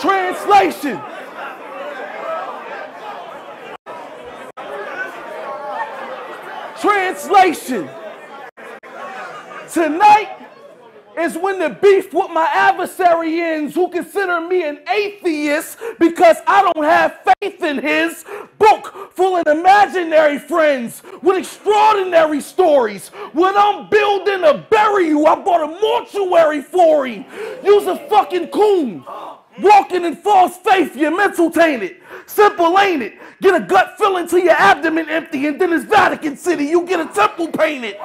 Translation. Translation. Tonight is when the beef with my adversary ends, who consider me an atheist because I don't have faith in his book full of imaginary friends with extraordinary stories. When I'm building to bury you, I bought a mortuary for him. Use a fucking coon. Walking in false faith, you're mental tainted. Simple ain't it? Get a gut feeling till your abdomen empty, and then it's Vatican City. You get a temple painted.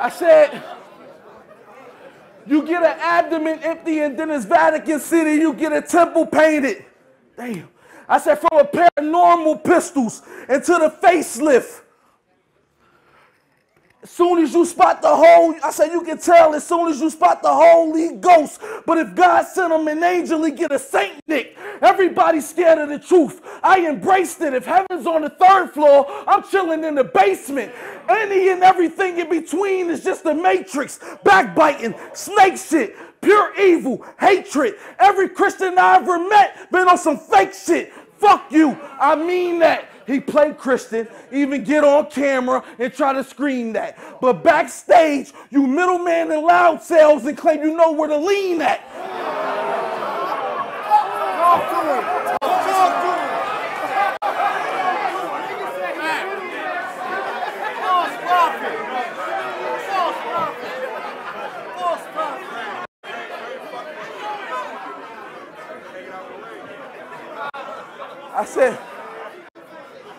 I said, you get an abdomen empty and then it's Vatican City, you get a temple painted. Damn. I said, from a pair of normal pistols into the facelift. Soon as you spot the Holy, I said, you can tell as soon as you spot the Holy Ghost. But if God sent him an angel, he get a Saint Nick. Everybody's scared of the truth. I embraced it. If heaven's on the third floor, I'm chilling in the basement. Any and everything in between is just the matrix. Backbiting, snake shit, pure evil, hatred. Every Christian I ever met been on some fake shit. Fuck you. I mean that. He played Christian, even get on camera and try to scream that. But backstage, you middleman and loud sales and claim you know where to lean at. Talk to him. Talk to him. I said,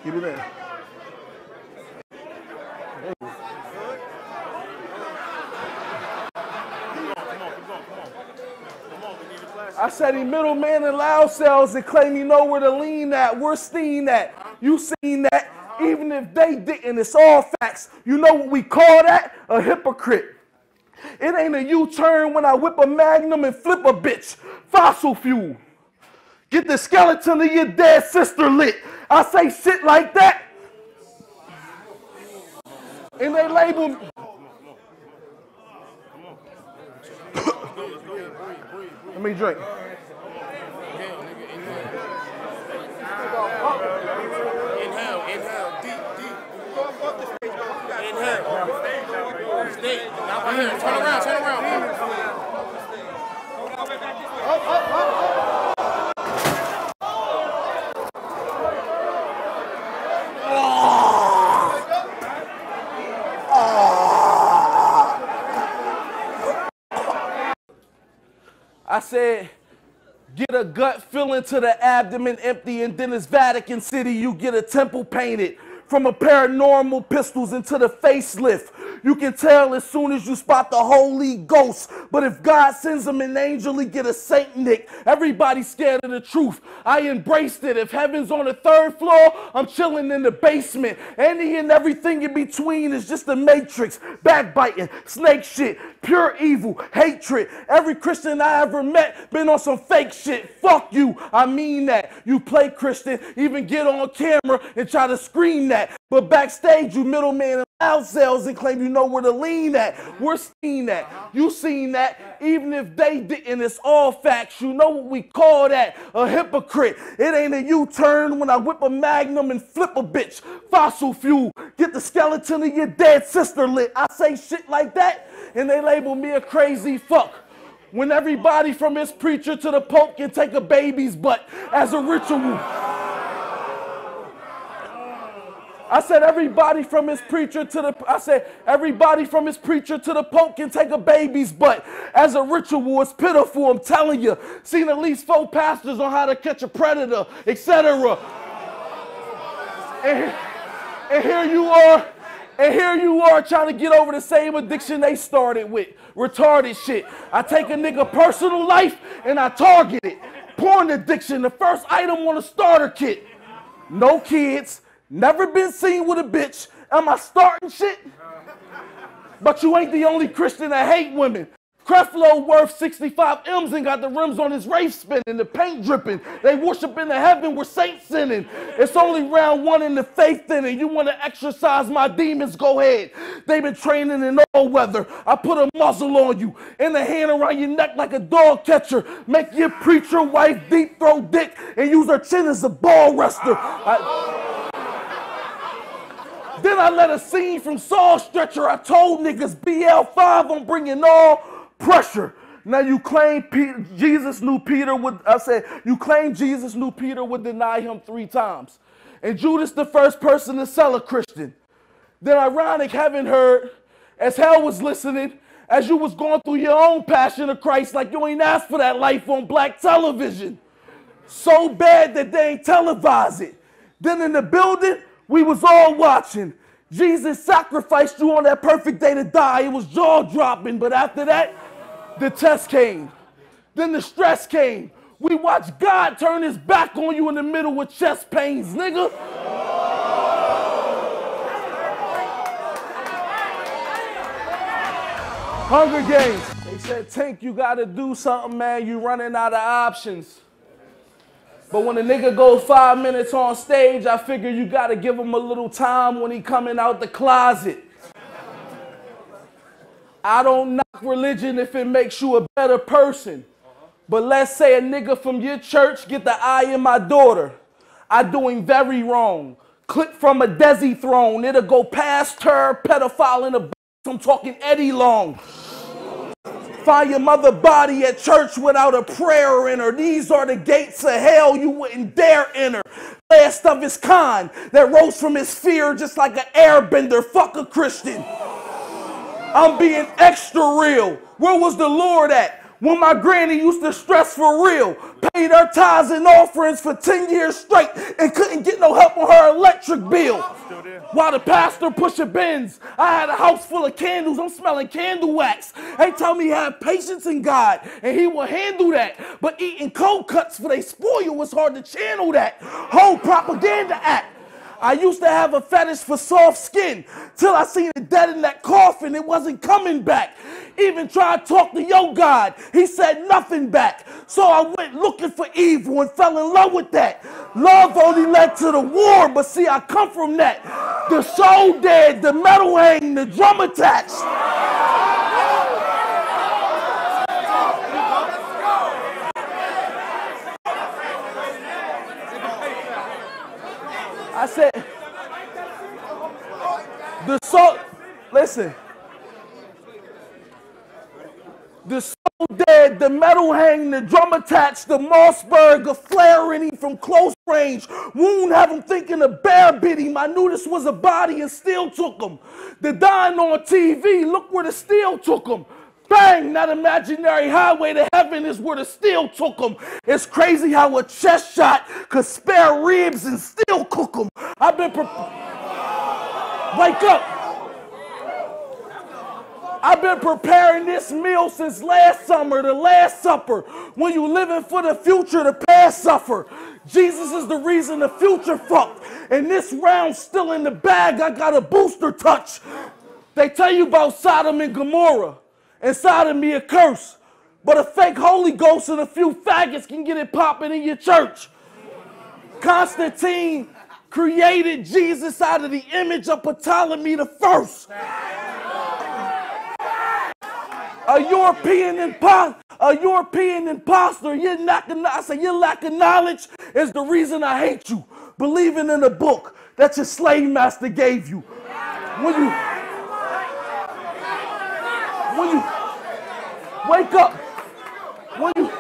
give me that. I said he middleman and loud cells and claim you know where to lean at. We're seeing that. You seen that. Even if they didn't, it's all facts. You know what we call that? A hypocrite. It ain't a U-turn when I whip a magnum and flip a bitch. Fossil fuel. Get the skeleton of your dead sister lit. I say shit like that. And they label me. Let me drink. Inhale, inhale, deep, deep. Inhale. Stay. Now right here. Turn around, turn around. I said, get a gut feeling to the abdomen empty, and then it's Vatican City. You get a temple painted from a paranormal pistols into the facelift. You can tell as soon as you spot the Holy Ghost. But if God sends him an angel, he get a Saint Nick. Everybody's scared of the truth. I embraced it. If heaven's on the third floor, I'm chilling in the basement. Any and everything in between is just a matrix. Backbiting, snake shit, pure evil, hatred. Every Christian I ever met been on some fake shit. Fuck you. I mean that. You play Christian, even get on camera and try to scream that. But backstage, you middleman and loud sales and claim you know where to lean at. We're seeing that. You seen that. Even if they didn't, it's all facts. You know what we call that? A hypocrite. It ain't a U-turn when I whip a magnum and flip a bitch. Fossil fuel. Get the skeleton of your dead sister lit. I say shit like that, and they label me a crazy fuck. When everybody from his preacher to the pope can take a baby's butt as a ritual. I said everybody from his preacher to the I said everybody from his preacher to the pope can take a baby's butt as a ritual. It's pitiful, I'm telling you. Seen at least four pastors on how to catch a predator, etc. And, and here you are, and here you are trying to get over the same addiction they started with. Retarded shit. I take a nigga personal life and I target it. porn addiction. The first item on the starter kit. No kids, never been seen with a bitch. Am I starting shit? But you ain't the only Christian that hate women. Creflo worth 65 M's and got the rims on his race spinning, the paint dripping. They worship in the heaven where saints sinning. It's only round one in the faith inning. You want to exercise my demons? Go ahead. They've been training in all weather. I put a muzzle on you and a hand around your neck like a dog catcher. Make your preacher wife deep throw dick and use her chin as a ball wrestler. I- then I let a scene from Saul Stretcher. I told niggas BL5, I'm bringing all pressure. Now you claim Peter, Jesus knew Peter would, I said, you claim Jesus knew Peter would deny him three times. And Judas the first person to sell a Christian. Then ironic, having heard, as hell was listening, as you was going through your own passion of Christ, like you ain't asked for that life on black television. So bad that they ain't televise it. Then in the building, we was all watching. Jesus sacrificed you on that perfect day to die. It was jaw dropping, but after that, the test came. Then the stress came. We watched God turn his back on you in the middle with chest pains, nigga. Hunger Games. They said, Tink, you gotta do something, man. You running out of options. But when a nigga go five minutes on stage, I figure you gotta give him a little time when he coming out the closet. I don't knock religion if it makes you a better person. But let's say a nigga from your church get the eye in my daughter. I doing very wrong. Clip from a Desi throne. It'll go past her, pedophile in a I'm talking Eddie Long. Find your mother body at church without a prayer in her. These are the gates of hell you wouldn't dare enter. Last of his kind that rose from his fear just like an airbender. Fuck a Christian. I'm being extra real. Where was the Lord at? When my granny used to stress for real, paid her tithes and offerings for 10 years straight and couldn't get no help on her electric bill. While the pastor pushing bins, I had a house full of candles. I'm smelling candle wax. They tell me have patience in God and He will handle that. But eating cold cuts for they spoil was hard to channel that. Whole propaganda act. I used to have a fetish for soft skin till I seen it dead in that coffin. It wasn't coming back. Even tried to talk to your God. He said nothing back. So I went looking for evil and fell in love with that. Love only led to the war, but see, I come from that. The soul dead, the metal hang, the drum attached. I said, the soul, listen, the soul dead, the metal hang, the drum attached, the Mossberg, a flare in him from close range. Wound have him thinking a bear bit him. I knew this was a body and still took him. The dying on TV, look where the steel took him. Bang! That imaginary highway to heaven is where the steel took them. It's crazy how a chest shot could spare ribs and still cook them. I've been. Wake up! I've been preparing this meal since last summer, the Last Supper. When you living for the future, the past suffer. Jesus is the reason the future fucked. And this round still in the bag, I got a booster touch. They tell you about Sodom and Gomorrah. Inside of me a curse. But a fake Holy Ghost and a few faggots can get it popping in your church. Constantine created Jesus out of the image of Ptolemy the first. A European imposter, a European imposter, you're not, I say your lack of knowledge is the reason I hate you. Believing in a book that your slave master gave you. When you when you wake up, when you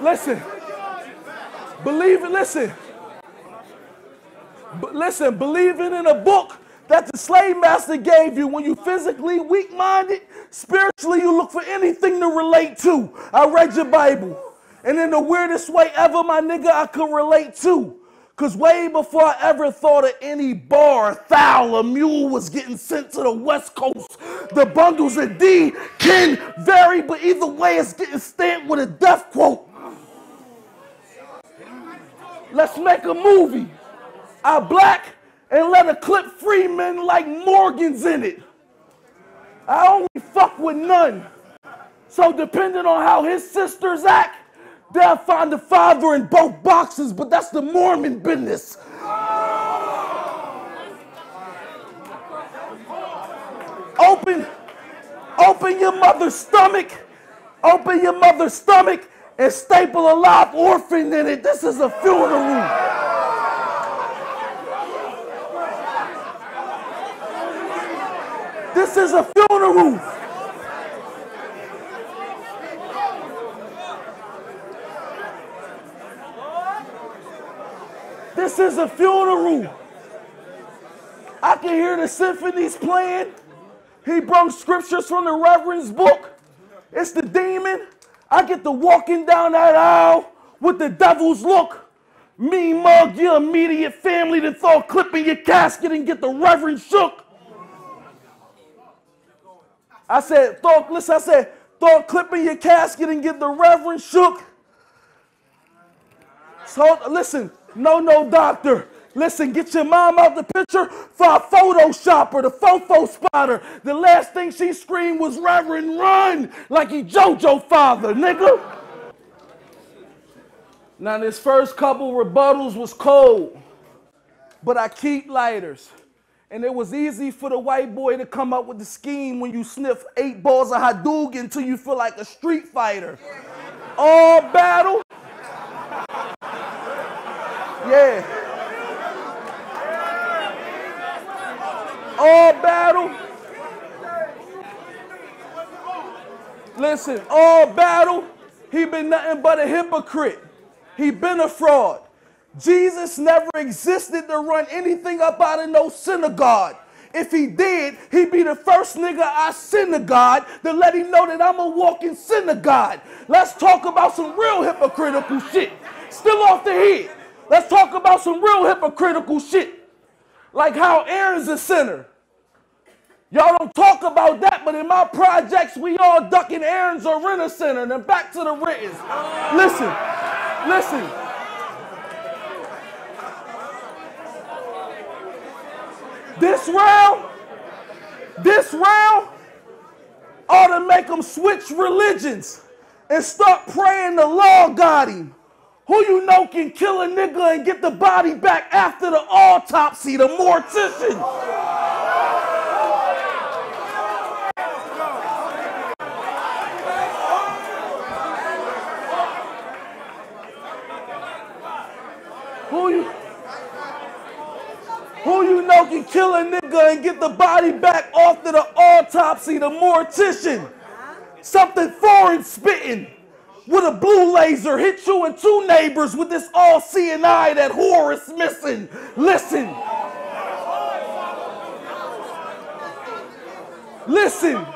listen, believe it, listen, B- listen, believing in a book that the slave master gave you. When you physically weak minded, spiritually, you look for anything to relate to. I read your Bible, and in the weirdest way ever, my nigga, I could relate to. Cause way before I ever thought of any bar, foul, a mule was getting sent to the West Coast. The bundles of D can vary, but either way, it's getting stamped with a death quote. Let's make a movie. I black and let a clip free Freeman like Morgan's in it. I only fuck with none. So depending on how his sisters act, they'll find the father in both boxes, but that's the Mormon business. Open, open your mother's stomach, open your mother's stomach and staple a live orphan in it. This is a funeral. This is a funeral. This is a funeral. I can hear the symphonies playing. He brought scriptures from the Reverend's book. It's the demon. I get to walking down that aisle with the devil's look. Me mug your immediate family to throw a clip in your casket and get the Reverend shook. I said, throw, listen, I said, throw a clip in your casket and get the Reverend shook. So listen, no, no, doctor. Listen, get your mom out the picture for a photoshopper, the fofo spotter. The last thing she screamed was Reverend run, like he JoJo father, nigga. Now this first couple rebuttals was cold, but I keep lighters. And it was easy for the white boy to come up with the scheme when you sniff eight balls of Hadouken until you feel like a street fighter. All battle. Yeah. All battle. Listen, all battle. He been nothing but a hypocrite. He been a fraud. Jesus never existed to run anything up out of no synagogue. If he did, he'd be the first nigga I synagogue to let him know that I'm a walking synagogue. Let's talk about some real hypocritical shit. Still off the head. Let's talk about some real hypocritical shit. Like how Aaron's a sinner. Y'all don't talk about that, but in my projects, we all ducking Aaron's or Rent-A-Center. And then back to the writtens. Listen, listen. This round, this round ought to make them switch religions and start praying the law got him. Who you know can kill a nigga and get the body back after the autopsy, the mortician. Who you who you know can kill a nigga and get the body back after the autopsy, the mortician. Something foreign spitting with a blue laser hit you and two neighbors with this all-seeing eye that Horus missing. Listen. Listen.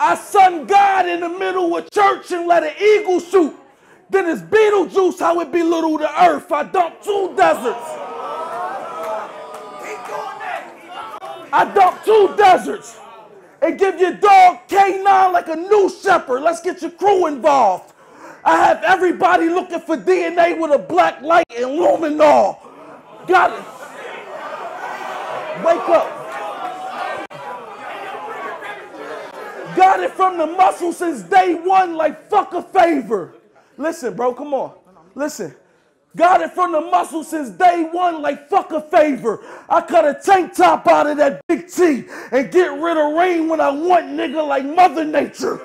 I sun God in the middle of church and let an eagle shoot. Then it's Beetlejuice how it belittle the earth. I dumped two deserts. I dumped two deserts and give your dog K9 like a new shepherd. Let's get your crew involved. I have everybody looking for DNA with a black light and luminol. Got it. Wake up. Got it from the muscle since day one, like fuck a favor. Listen, bro, come on. Listen. Got it from the muscle since day one, like fuck a favor. I cut a tank top out of that big T and get rid of rain when I want, nigga, like Mother Nature.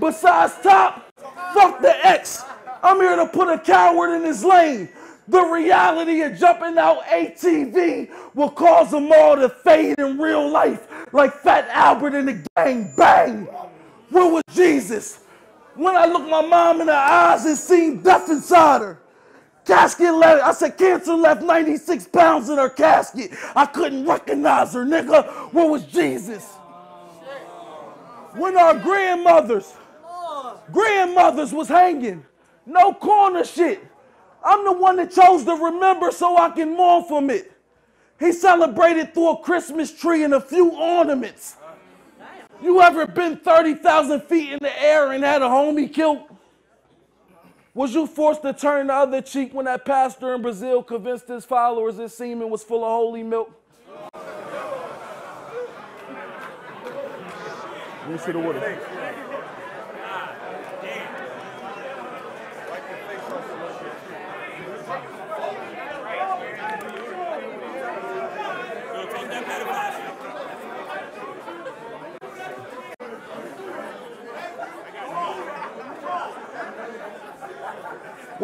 Besides top, fuck the X. I'm here to put a coward in his lane. The reality of jumping out ATV will cause them all to fade in real life, like Fat Albert in the gang bang. Where was Jesus? When I looked my mom in the eyes and seen death inside her. Casket left, I said cancer left 96 pounds in her casket. I couldn't recognize her, nigga. Where was Jesus? When our grandmothers, grandmothers was hanging, no corner shit. I'm the one that chose to remember so I can mourn from it. He celebrated through a Christmas tree and a few ornaments. You ever been 30,000 feet in the air and had a homie killed? Was you forced to turn the other cheek when that pastor in Brazil convinced his followers his semen was full of holy milk? Let me see the water.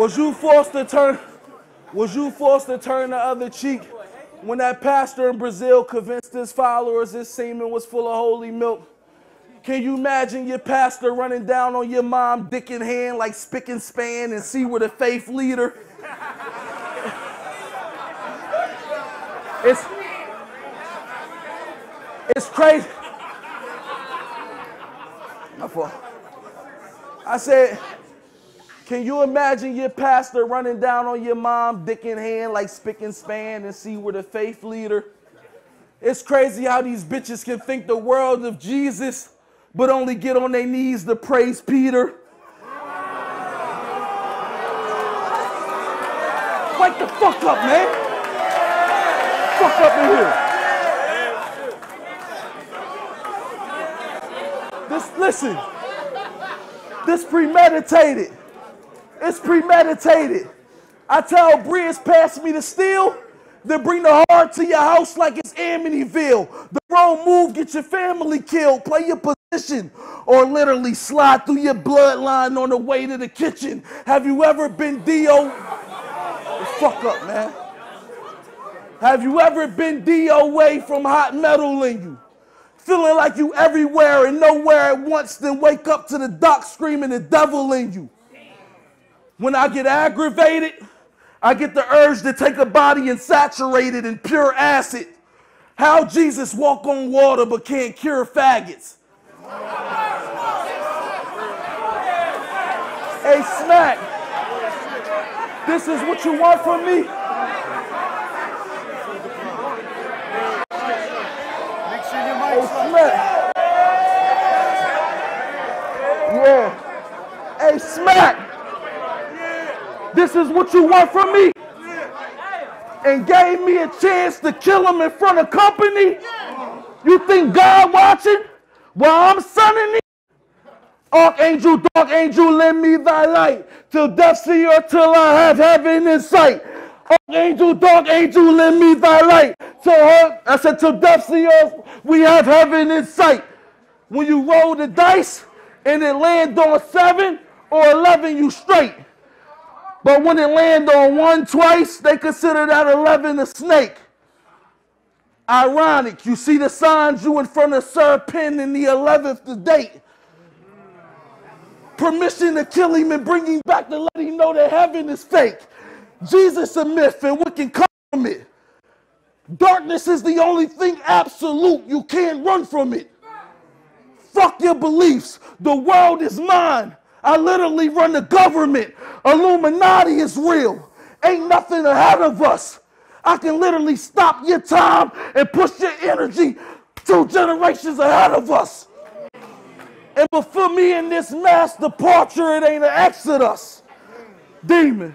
Was you forced to turn? Was you forced to turn the other cheek when that pastor in Brazil convinced his followers his semen was full of holy milk? Can you imagine your pastor running down on your mom, dick in hand, like spick and span, and see where the faith leader? It's it's crazy. I said. Can you imagine your pastor running down on your mom, dick in hand, like spick and span, and see where the faith leader? It's crazy how these bitches can think the world of Jesus, but only get on their knees to praise Peter. Wake the fuck up, man. Fuck up in here. This, listen. This premeditated. It's premeditated. I tell Briz, pass me the steel, then bring the heart to your house like it's Amityville. The wrong move, get your family killed. Play your position, or literally slide through your bloodline on the way to the kitchen. Have you ever been D.O.? Fuck up, man. Have you ever been DOA from hot metal in you? Feeling like you everywhere and nowhere at once, then wake up to the doc screaming the devil in you. When I get aggravated, I get the urge to take a body and saturate it in pure acid. How Jesus walk on water but can't cure faggots. Hey, Smack, this is what you want from me? Hey, Smack. Yeah. Hey, Smack. This is what you want from me? And gave me a chance to kill him in front of company? You think God watching while I'm sunning it? Archangel, dark angel, lend me thy light till death see or till I have heaven in sight. Archangel, dark angel, lend me thy light. Till her, I said, till death see us, we have heaven in sight. When you roll the dice and it land on seven or 11, you straight. But when it land on one twice, they consider that 11 a snake. Ironic. You see the signs you in front of Sir Penn in the 11th to date. Permission to kill him and bring him back to let him know that heaven is fake. Jesus a myth and what can come from it. Darkness is the only thing absolute. You can't run from it. Fuck your beliefs. The world is mine. I literally run the government. Illuminati is real. Ain't nothing ahead of us. I can literally stop your time and push your energy two generations ahead of us. And before me in this mass departure, it ain't an exodus. Demon.